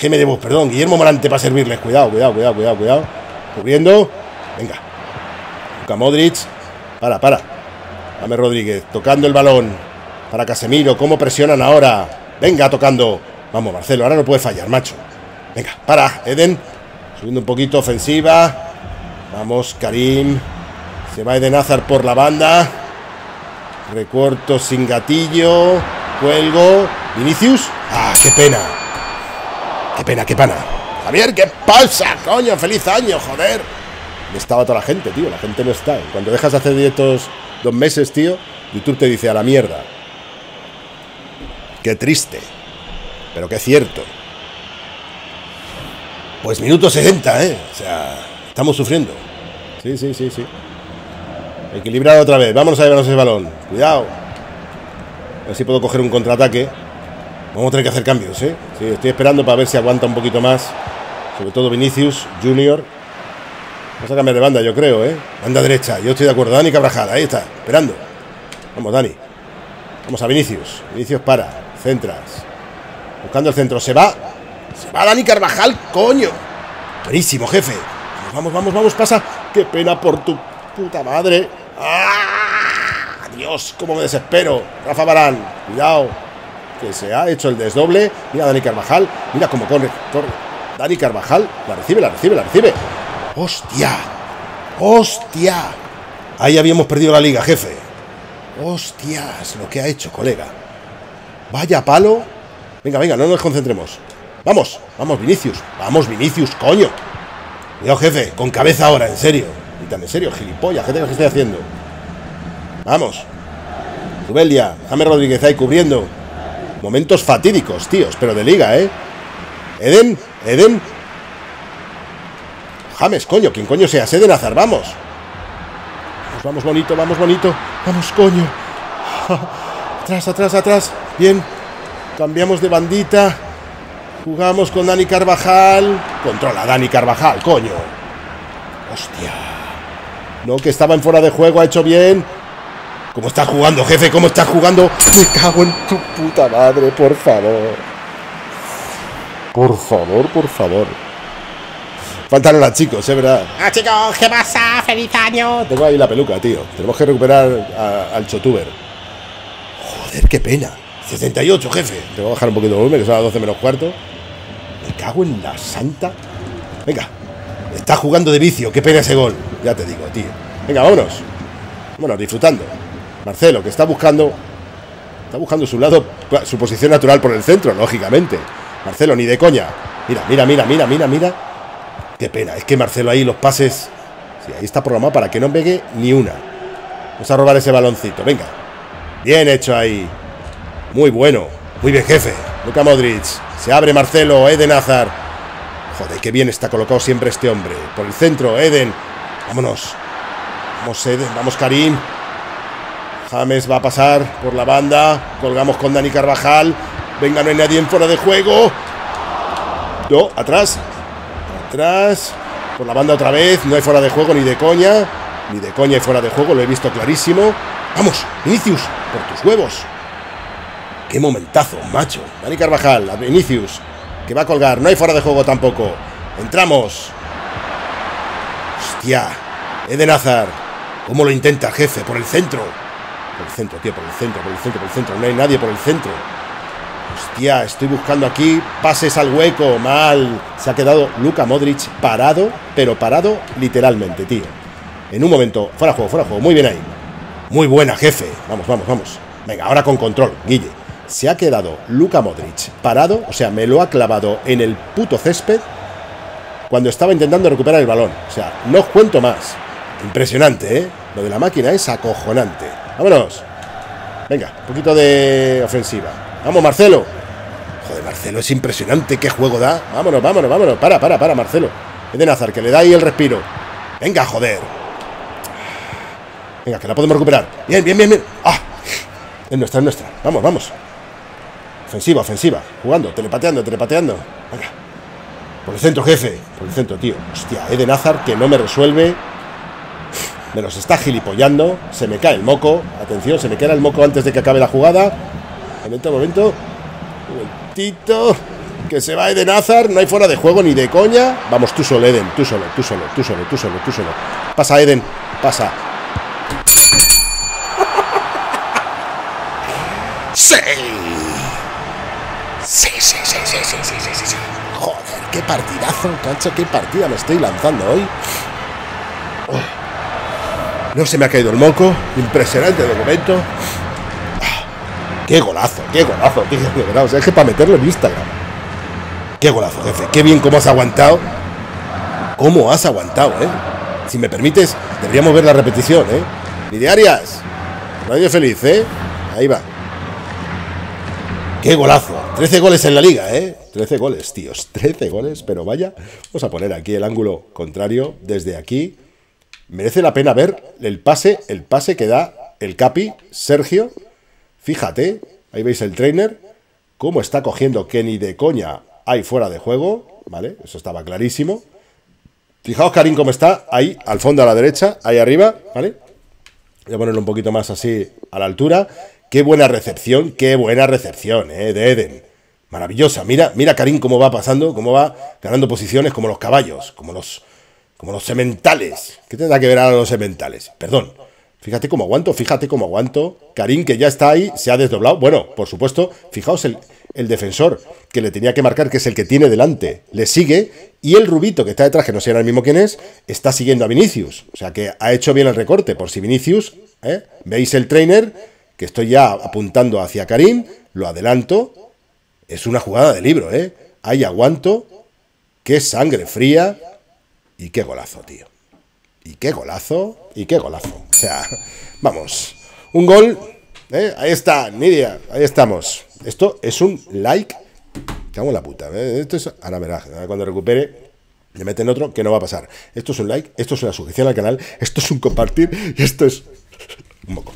Geme de voz, perdón, Guillermo Morante para servirles. Cuidado, cuidado, cuidado, cuidado, cuidado. Cubriendo. Venga. Luka Modric. Para, para. Dame Rodríguez. Tocando el balón. Para Casemiro. ¿Cómo presionan ahora? Venga, tocando. Vamos, Marcelo. Ahora no puede fallar, macho. Venga, para. Eden. Subiendo un poquito ofensiva. Vamos, Karim. Se va Eden Hazard por la banda. Recorto sin gatillo. Cuelgo. Vinicius. Ah, qué pena. Qué pena, qué pena. Javier, ¿qué pasa, coño? ¡Feliz año, joder! Estaba toda la gente, tío. La gente no está. Cuando dejas de hacer directos dos meses, tío, YouTube te dice a la mierda. Qué triste. Pero qué cierto. Pues minuto 60, ¿eh? O sea, estamos sufriendo. Sí, sí, sí, sí. Equilibrado otra vez. Vámonos a llevarnos ese balón. Cuidado. A ver si puedo coger un contraataque. Vamos a tener que hacer cambios, ¿eh? Sí, estoy esperando para ver si aguanta un poquito más. Sobre todo Vinicius Junior. Vamos a cambiar de banda, yo creo, ¿eh? Banda derecha. Yo estoy de acuerdo. Dani Cabrajal, ahí está. Esperando. Vamos, Dani. Vamos a Vinicius. Vinicius para. Centras. Buscando el centro. Se va. Se va Dani Carvajal, coño. Buenísimo, jefe. Vamos, vamos, vamos, pasa. Qué pena por tu puta madre. ¡Ah! Dios, cómo me desespero. Rafa Barán, cuidado. Que se ha hecho el desdoble. Mira Dani Carvajal. Mira cómo corre, corre. Dani Carvajal. La recibe, la recibe, la recibe. ¡Hostia! ¡Hostia! Ahí habíamos perdido la liga, jefe. ¡Hostias! Lo que ha hecho, colega. Vaya palo. Venga, venga, no nos concentremos. Vamos, vamos, Vinicius. Vamos, Vinicius, coño. Cuidado, jefe, con cabeza ahora, en serio. Y tan en serio, gilipollas, ¿qué que estoy haciendo? Vamos. Zubelia, James Rodríguez ahí cubriendo. Momentos fatídicos, tíos, pero de liga, ¿eh? Eden, Eden. James, coño, quien coño seas, Eden Azar, vamos. Vamos, vamos, bonito, vamos, bonito. Vamos, coño. Atrás, atrás, atrás. Bien. Cambiamos de bandita. Jugamos con Dani Carvajal. Controla Dani Carvajal, coño. Hostia. No, que estaba en fuera de juego, ha hecho bien. ¿Cómo está jugando, jefe? ¿Cómo está jugando? Me cago en tu puta madre, por favor. Por favor, por favor. Faltan los chicos, es verdad. Ah, chicos, ¿qué pasa? ¡Feliz año! Tengo ahí la peluca, tío. Tenemos que recuperar a- al Chotuber. Joder, qué pena. 68, jefe. Tengo que bajar un poquito de volumen, que son las 12 menos cuarto. Me cago en la santa. Venga. Está jugando de vicio. Qué pena ese gol. Ya te digo, tío. Venga, vámonos. Vámonos, disfrutando. Marcelo, que está buscando. Está buscando su lado, su posición natural por el centro, lógicamente. Marcelo, ni de coña. Mira, mira, mira, mira, mira, mira. Qué pena, es que Marcelo ahí los pases. Sí, ahí está programado para que no pegue ni una. Vamos a robar ese baloncito, venga. Bien hecho ahí. Muy bueno. Muy bien, jefe. Luka Modric. Se abre Marcelo, Eden Hazard. Joder, qué bien está colocado siempre este hombre. Por el centro, Eden. Vámonos. Vamos, Eden. Vamos, Karim. James va a pasar por la banda. Colgamos con Dani Carvajal. Venga, no hay nadie en fuera de juego. No, atrás. Atrás. Por la banda otra vez. No hay fuera de juego ni de coña. Ni de coña y fuera de juego. Lo he visto clarísimo. Vamos, Vinicius. Por tus huevos. Qué momentazo, macho. Dani Carvajal, a Vinicius. Que va a colgar. No hay fuera de juego tampoco. Entramos. Hostia. Eden Hazard. ¿Cómo lo intenta, jefe? Por el centro. Por el centro, tío, por el centro, por el centro, por el centro. No hay nadie por el centro. Hostia, estoy buscando aquí pases al hueco. Mal. Se ha quedado Luka Modric parado, pero parado literalmente, tío. En un momento. Fuera juego, fuera juego. Muy bien ahí. Muy buena, jefe. Vamos, vamos, vamos. Venga, ahora con control, Guille. Se ha quedado Luka Modric parado, o sea, me lo ha clavado en el puto césped cuando estaba intentando recuperar el balón. O sea, no os cuento más. Impresionante, ¿eh? Lo de la máquina es acojonante. Vámonos. Venga, un poquito de ofensiva. Vamos, Marcelo. Joder, Marcelo, es impresionante qué juego da. Vámonos, vámonos, vámonos. Para, para, para, Marcelo. Eden Hazard, que le da ahí el respiro. Venga, joder. Venga, que la podemos recuperar. Bien, bien, bien, bien. ¡Ah! Es nuestra, es nuestra. Vamos, vamos. Ofensiva, ofensiva. Jugando, telepateando, telepateando. Venga. Por el centro, jefe. Por el centro, tío. Hostia, Eden que no me resuelve me los está gilipollando, se me cae el moco, atención, se me queda el moco antes de que acabe la jugada. Momento, este momento, un momentito, que se va Eden Hazard, no hay fuera de juego ni de coña. Vamos, tú solo, Eden, tú solo, tú solo, tú solo, tú solo, tú solo. Pasa, Eden, pasa. ¡Sí! Sí, sí, sí, sí, sí, sí, sí, sí. Joder, qué partidazo, cancha, qué partida me estoy lanzando hoy. Oh. No se me ha caído el moco. Impresionante. Ah, Qué golazo, qué golazo, tío. De verdad, o sea, es que para meterlo en Instagram. Qué golazo, jefe. Qué bien cómo has aguantado. ¿Cómo has aguantado, eh? Si me permites, deberíamos ver la repetición, ¿eh? Ni de Arias. Nadie feliz, ¿eh? Ahí va. ¡Qué golazo! 13 goles en la liga, ¿eh? 13 goles, tíos. 13 goles, pero vaya. Vamos a poner aquí el ángulo contrario desde aquí. Merece la pena ver el pase, el pase que da el Capi, Sergio. Fíjate, ahí veis el trainer, cómo está cogiendo Kenny de coña ahí fuera de juego, ¿vale? Eso estaba clarísimo. Fijaos, Karim, cómo está ahí, al fondo a la derecha, ahí arriba, ¿vale? Voy a ponerlo un poquito más así a la altura. Qué buena recepción, qué buena recepción, ¿eh? De Eden. Maravillosa. Mira, mira Karim cómo va pasando, cómo va ganando posiciones como los caballos, como los como los sementales. ¿Qué tendrá que ver ahora los sementales? Perdón. Fíjate cómo aguanto, fíjate cómo aguanto. Karim, que ya está ahí, se ha desdoblado. Bueno, por supuesto, fijaos el, el defensor que le tenía que marcar, que es el que tiene delante, le sigue. Y el rubito que está detrás, que no sé ahora mismo quién es, está siguiendo a Vinicius. O sea que ha hecho bien el recorte. Por si Vinicius, ¿eh? veis el trainer, que estoy ya apuntando hacia Karim, lo adelanto. Es una jugada de libro, ¿eh? Ahí aguanto. Qué sangre fría. Y qué golazo, tío. Y qué golazo, y qué golazo. O sea, vamos. Un gol. ¿eh? Ahí está, Nidia. Ahí estamos. Esto es un like. Cago en la puta. ¿eh? Esto es. Ahora verás. Cuando recupere. Le meten otro que no va a pasar. Esto es un like, esto es una suscripción al canal, esto es un compartir y esto es un moco.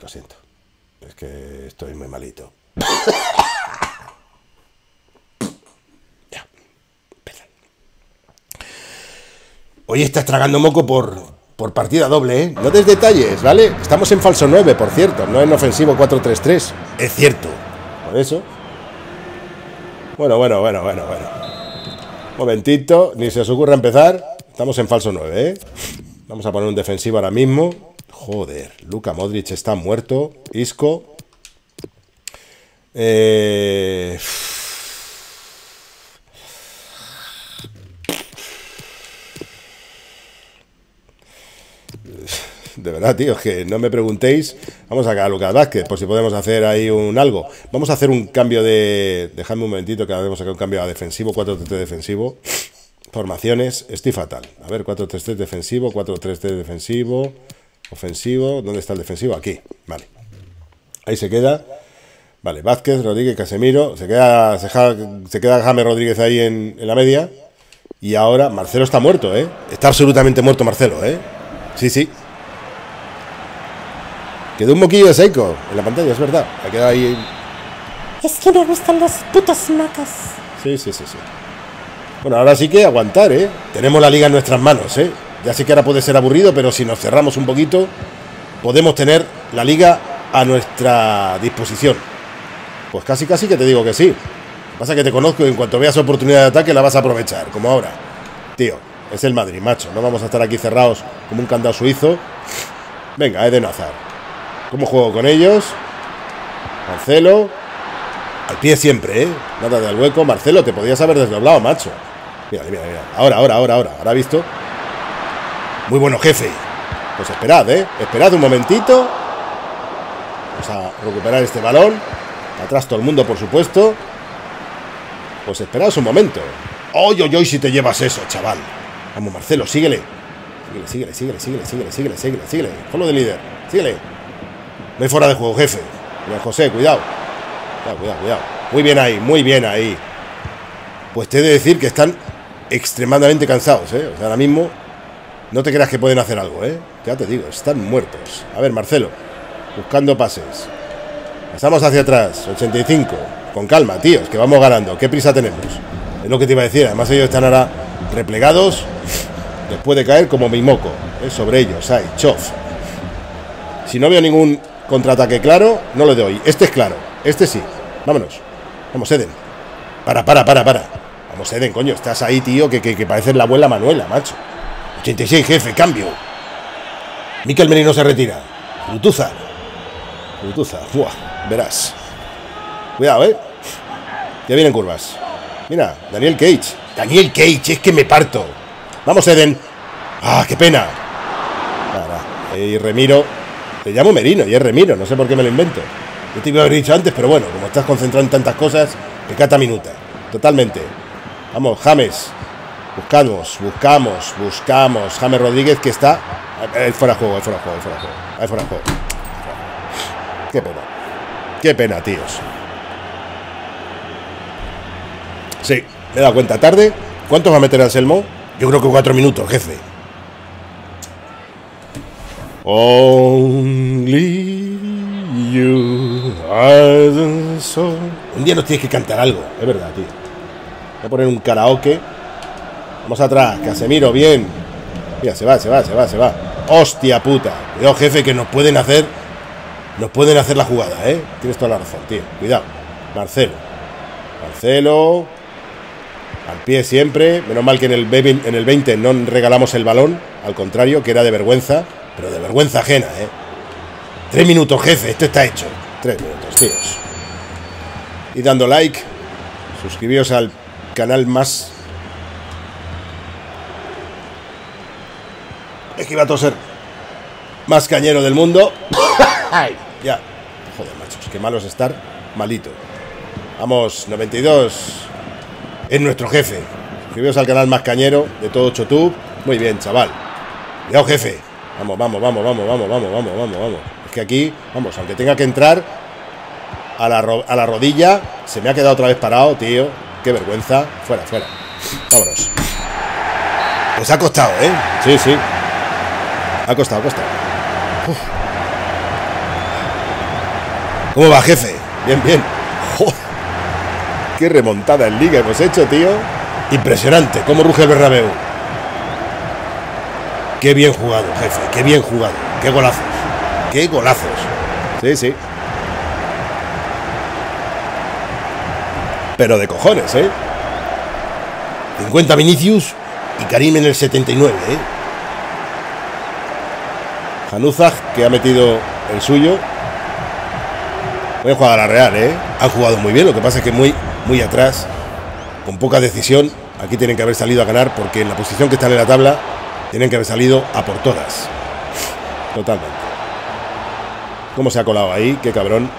Lo siento. Es que estoy muy malito. Hoy estás tragando moco por, por partida doble, ¿eh? No des detalles, ¿vale? Estamos en falso 9, por cierto, no en ofensivo 4-3-3. Es cierto. Por eso. Bueno, bueno, bueno, bueno, bueno. Momentito, ni se os ocurra empezar. Estamos en falso 9, ¿eh? Vamos a poner un defensivo ahora mismo. Joder, Luka Modric está muerto. Isco. Eh... de verdad, tío, que no me preguntéis. Vamos a sacar a Lucas Vázquez, por si podemos hacer ahí un algo. Vamos a hacer un cambio de. Dejadme un momentito que vamos a sacar un cambio a defensivo, 4-3-3 defensivo. Formaciones, estoy fatal. A ver, 4-3-3 defensivo, 4-3-3 defensivo. Ofensivo, ¿dónde está el defensivo? Aquí, vale. Ahí se queda. Vale, Vázquez, Rodríguez, Casemiro. Se queda, se, queda James Rodríguez ahí en la media. Y ahora Marcelo está muerto, ¿eh? Está absolutamente muerto Marcelo, ¿eh? Sí, sí. Quedó un moquillo de seco en la pantalla, es verdad. Ha quedado ahí. Es que me gustan los putos macas. Sí, sí, sí, sí. Bueno, ahora sí que aguantar, ¿eh? Tenemos la liga en nuestras manos, ¿eh? Ya sé que ahora puede ser aburrido, pero si nos cerramos un poquito, podemos tener la liga a nuestra disposición. Pues casi, casi que te digo que sí. Pasa que te conozco y en cuanto veas oportunidad de ataque la vas a aprovechar, como ahora. Tío, es el Madrid, macho. No vamos a estar aquí cerrados como un candado suizo. Venga, Eden Hazard. ¿Cómo juego con ellos? Marcelo. Al pie siempre, ¿eh? Nada del hueco. Marcelo, te podías haber desdoblado, macho. Mira, mira, mira. Ahora, ahora, ahora, ahora. Ahora visto. Muy bueno, jefe. Pues esperad, ¿eh? Esperad un momentito. Vamos a recuperar este balón. Atrás todo el mundo, por supuesto. Pues esperad un momento. ¡Oy, oy, oy! Si te llevas eso, chaval. Vamos, Marcelo, síguele. Síguele, síguele, síguele, síguele, síguele, síguele, síguele, síguele. Follow de líder. Síguele. No hay fuera de juego, jefe. José, cuidado. Cuidado, cuidado, cuidado. Muy bien ahí, muy bien ahí. Pues te he de decir que están extremadamente cansados, ¿eh? Ahora mismo no te creas que pueden hacer algo, ¿eh? Ya te digo, están muertos. A ver, Marcelo, buscando pases. Pasamos hacia atrás, 85. Con calma, tíos, que vamos ganando. ¿Qué prisa tenemos? Es lo que te iba a decir. Además, ellos están ahora replegados. Después de caer como mi moco. ¿eh? Sobre ellos, hay, chof. Si no veo ningún Contraataque claro, no le doy. Este es claro. Este sí. Vámonos. Vamos, Eden. Para, para, para, para. Vamos, Eden, coño. Estás ahí, tío, que, que, parece la abuela Manuela, macho. 86, jefe, cambio. Miquel Merino se retira. Blutuza. Blutuza. Buah, verás. Cuidado, eh. Ya vienen curvas. Mira, Daniel Cage. Daniel Cage, es que me parto. Vamos, Eden. Ah, qué pena. Y Remiro te llamo Merino y es Remiro, no sé por qué me lo invento. Yo te iba a haber dicho antes, pero bueno, como estás concentrado en tantas cosas, pecata minuta. Totalmente. Vamos, James. Buscamos, buscamos, buscamos. James Rodríguez que está. Ahí fuera de juego, ahí fuera de juego, ahí fuera de juego. Ahí fuera de juego. Qué pena. Qué pena, tíos. Sí, me he dado cuenta tarde. ¿Cuántos va a meter Anselmo? Yo creo que cuatro minutos, jefe. Only you are the. Un día nos tienes que cantar algo, es verdad, tío. Voy a poner un karaoke. Vamos atrás, Casemiro, bien. Mira, se va, se va, se va, se va. Hostia puta. Cuidado, jefe, que nos pueden hacer. Nos pueden hacer la jugada, ¿eh? Tienes toda la razón, tío. Cuidado. Marcelo. Marcelo. Al pie siempre. Menos mal que en el 20 no regalamos el balón. Al contrario, que era de vergüenza. Pero de vergüenza ajena, ¿eh? Tres minutos, jefe. Esto está hecho. Tres minutos, tíos. Y dando like. Suscribíos al canal más. Es que iba a toser. Más cañero del mundo. Ay, ya. Joder, machos. Qué malo es estar malito. Vamos, 92. Es nuestro jefe. Suscribíos al canal más cañero de todo YouTube. Muy bien, chaval. Cuidado, jefe. Vamos, vamos, vamos, vamos, vamos, vamos, vamos, vamos, vamos. Es que aquí, vamos, aunque tenga que entrar a la, a la rodilla, se me ha quedado otra vez parado, tío. Qué vergüenza. Fuera, fuera. Vámonos. Pues ha costado, ¿eh? Sí, sí. Ha costado, ha costado. ¿Cómo va, jefe? Bien, bien. Qué remontada en liga hemos hecho, tío. Impresionante. Cómo ruge el Bernabéu. Qué bien jugado, jefe. Qué bien jugado. Qué golazos. Qué golazos. Sí, sí. Pero de cojones, ¿eh? 50 Vinicius y Karim en el 79, ¿eh? Januzaj, que ha metido el suyo. Voy a jugar a la Real, ¿eh? Han jugado muy bien, lo que pasa es que muy, muy atrás, con poca decisión. Aquí tienen que haber salido a ganar porque en la posición que están en la tabla tienen que haber salido a por todas. Totalmente. ¿Cómo se ha colado ahí? Qué cabrón.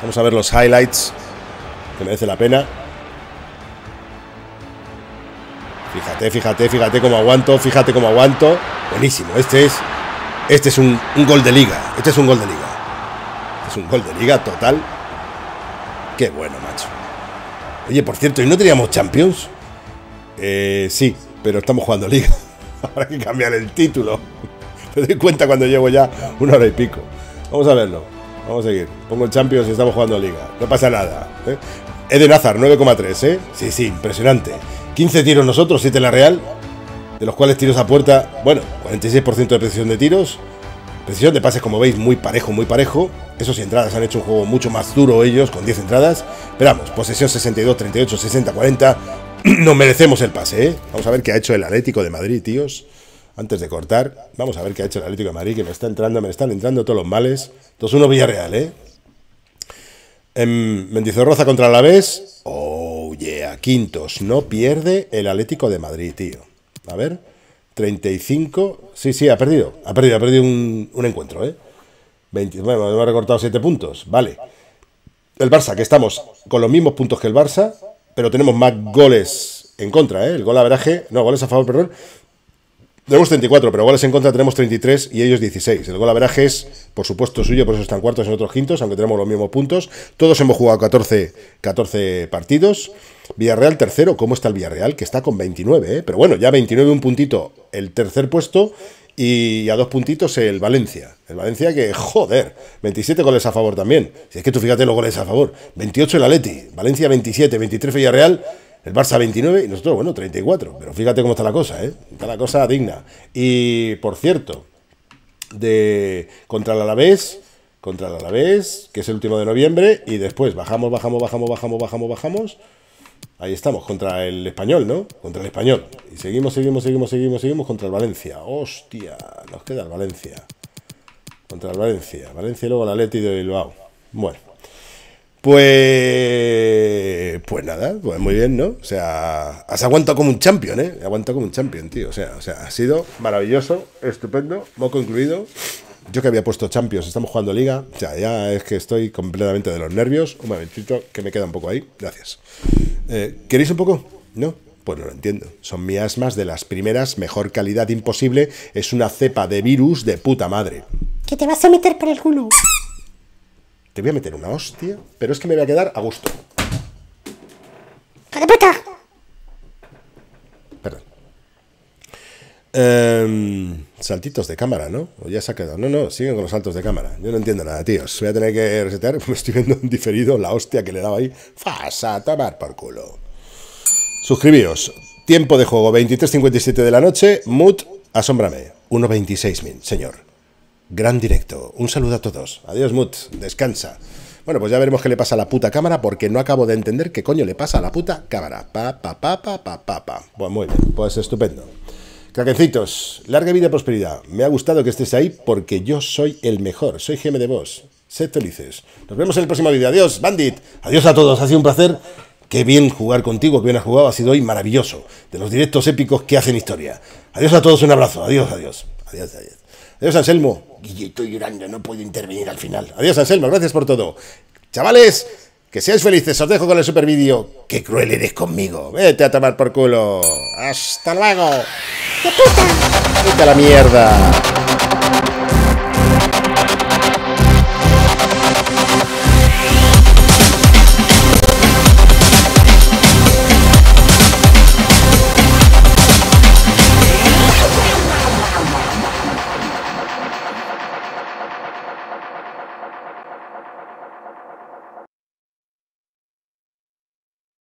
Vamos a ver los highlights, que merece la pena. Fíjate, fíjate, fíjate cómo aguanto, fíjate cómo aguanto. Buenísimo, este es este es un, gol de liga. Este es un gol de liga. Este es un gol de liga total. Qué bueno, macho. Oye, por cierto, ¿y no teníamos Champions? Eh, sí, pero estamos jugando liga. Habrá que cambiar el título. Me doy cuenta cuando llevo ya una hora y pico. Vamos a verlo. Vamos a seguir. Pongo el Champions y estamos jugando liga. No pasa nada. ¿eh? Eden Hazard, 9,3, ¿eh? Sí, sí, impresionante. 15 tiros nosotros, 7 la Real de los cuales tiros a puerta, bueno, 46% de precisión de tiros, precisión de pases, como veis, muy parejo, muy parejo. Eso sí, entradas han hecho un juego mucho más duro ellos, con 10 entradas. Pero vamos, posesión 62, 38, 60, 40. Nos merecemos el pase, ¿eh? Vamos a ver qué ha hecho el Atlético de Madrid, tíos. Antes de cortar, vamos a ver qué ha hecho el Atlético de Madrid, que me está entrando, me están entrando todos los males. 2-1 Villarreal, ¿eh? En Mendizorroza contra Alavés. Oh, yeah. Quintos. No pierde el Atlético de Madrid, tío. A ver. 35. Sí, sí, ha perdido. Ha perdido, ha perdido un, un encuentro, ¿eh? 20, bueno, hemos recortado 7 puntos. Vale. El Barça, que estamos con los mismos puntos que el Barça, pero tenemos más goles en contra, ¿eh? El gol averaje. No, goles a favor, perdón. Tenemos 34, pero goles en contra tenemos 33 y ellos 16. El gol averaje es, por supuesto, suyo, por eso están cuartos en otros quintos, aunque tenemos los mismos puntos. Todos hemos jugado 14, 14 partidos. Villarreal tercero, ¿cómo está el Villarreal? Que está con 29, ¿eh? Pero bueno, ya 29 un puntito el tercer puesto y a dos puntitos el Valencia. El Valencia que, joder, 27 goles a favor también. Si es que tú fíjate los goles a favor. 28 el Atleti, Valencia 27, 23 Villarreal, el Barça 29 y nosotros, bueno, 34. Pero fíjate cómo está la cosa, ¿eh? Está la cosa digna. Y, por cierto, de contra el Alavés, contra el Alavés, que es el último de noviembre, y después bajamos, bajamos, bajamos, bajamos, bajamos, bajamos. Ahí estamos, contra el español, ¿no? Contra el español. Y seguimos, seguimos, seguimos, seguimos, seguimos contra el Valencia. Hostia, nos queda el Valencia. Contra el Valencia. Valencia y luego el Atleti de Bilbao. Bueno. Pues. Pues nada, pues muy bien, ¿no? O sea, has aguantado como un champion, ¿eh? Aguantado como un champion, tío. O sea, o sea, ha sido maravilloso, estupendo, moco incluido. Yo que había puesto Champions, estamos jugando Liga. Ya, ya es que estoy completamente de los nervios. Un momentito, que me queda un poco ahí. Gracias. Eh, ¿Queréis un poco? ¿No? Pues no lo entiendo. Son miasmas de las primeras, mejor calidad imposible. Es una cepa de virus de puta madre. Que te vas a meter por el culo. Te voy a meter una hostia, pero es que me voy a quedar a gusto. ¡Hijo de puta! Em, saltitos de cámara, ¿no? O ya se ha quedado. No, no, siguen con los saltos de cámara. Yo no entiendo nada, tíos. Voy a tener que resetear. Me estoy viendo en diferido la hostia que le daba ahí. Fasa, a tomar por culo. Suscribíos. Tiempo de juego 23.57 de la noche. Mood, asómbrame. 1.26.000, señor. Gran directo. Un saludo a todos. Adiós, Mood. Descansa. Bueno, pues ya veremos qué le pasa a la puta cámara porque no acabo de entender qué coño le pasa a la puta cámara. Pa, pa, pa, pa, pa, pa, pa. Pues muy bien, pues estupendo. Craquecitos, larga vida y prosperidad. Me ha gustado que estés ahí porque yo soy el mejor. Soy GM de vos. Sed felices. Nos vemos en el próximo vídeo. Adiós, Bandit. Adiós a todos. Ha sido un placer. Qué bien jugar contigo, qué bien has jugado. Ha sido hoy maravilloso. De los directos épicos que hacen historia. Adiós a todos. Un abrazo. Adiós, adiós. Adiós, adiós. Adiós, Anselmo. Guille, estoy llorando. No puedo intervenir al final. Adiós, Anselmo. Gracias por todo. Chavales, que seáis felices. Os dejo con el super vídeo. Qué cruel eres conmigo. Vete a tomar por culo. Hasta luego. ¡Qué puta! Vete a la mierda.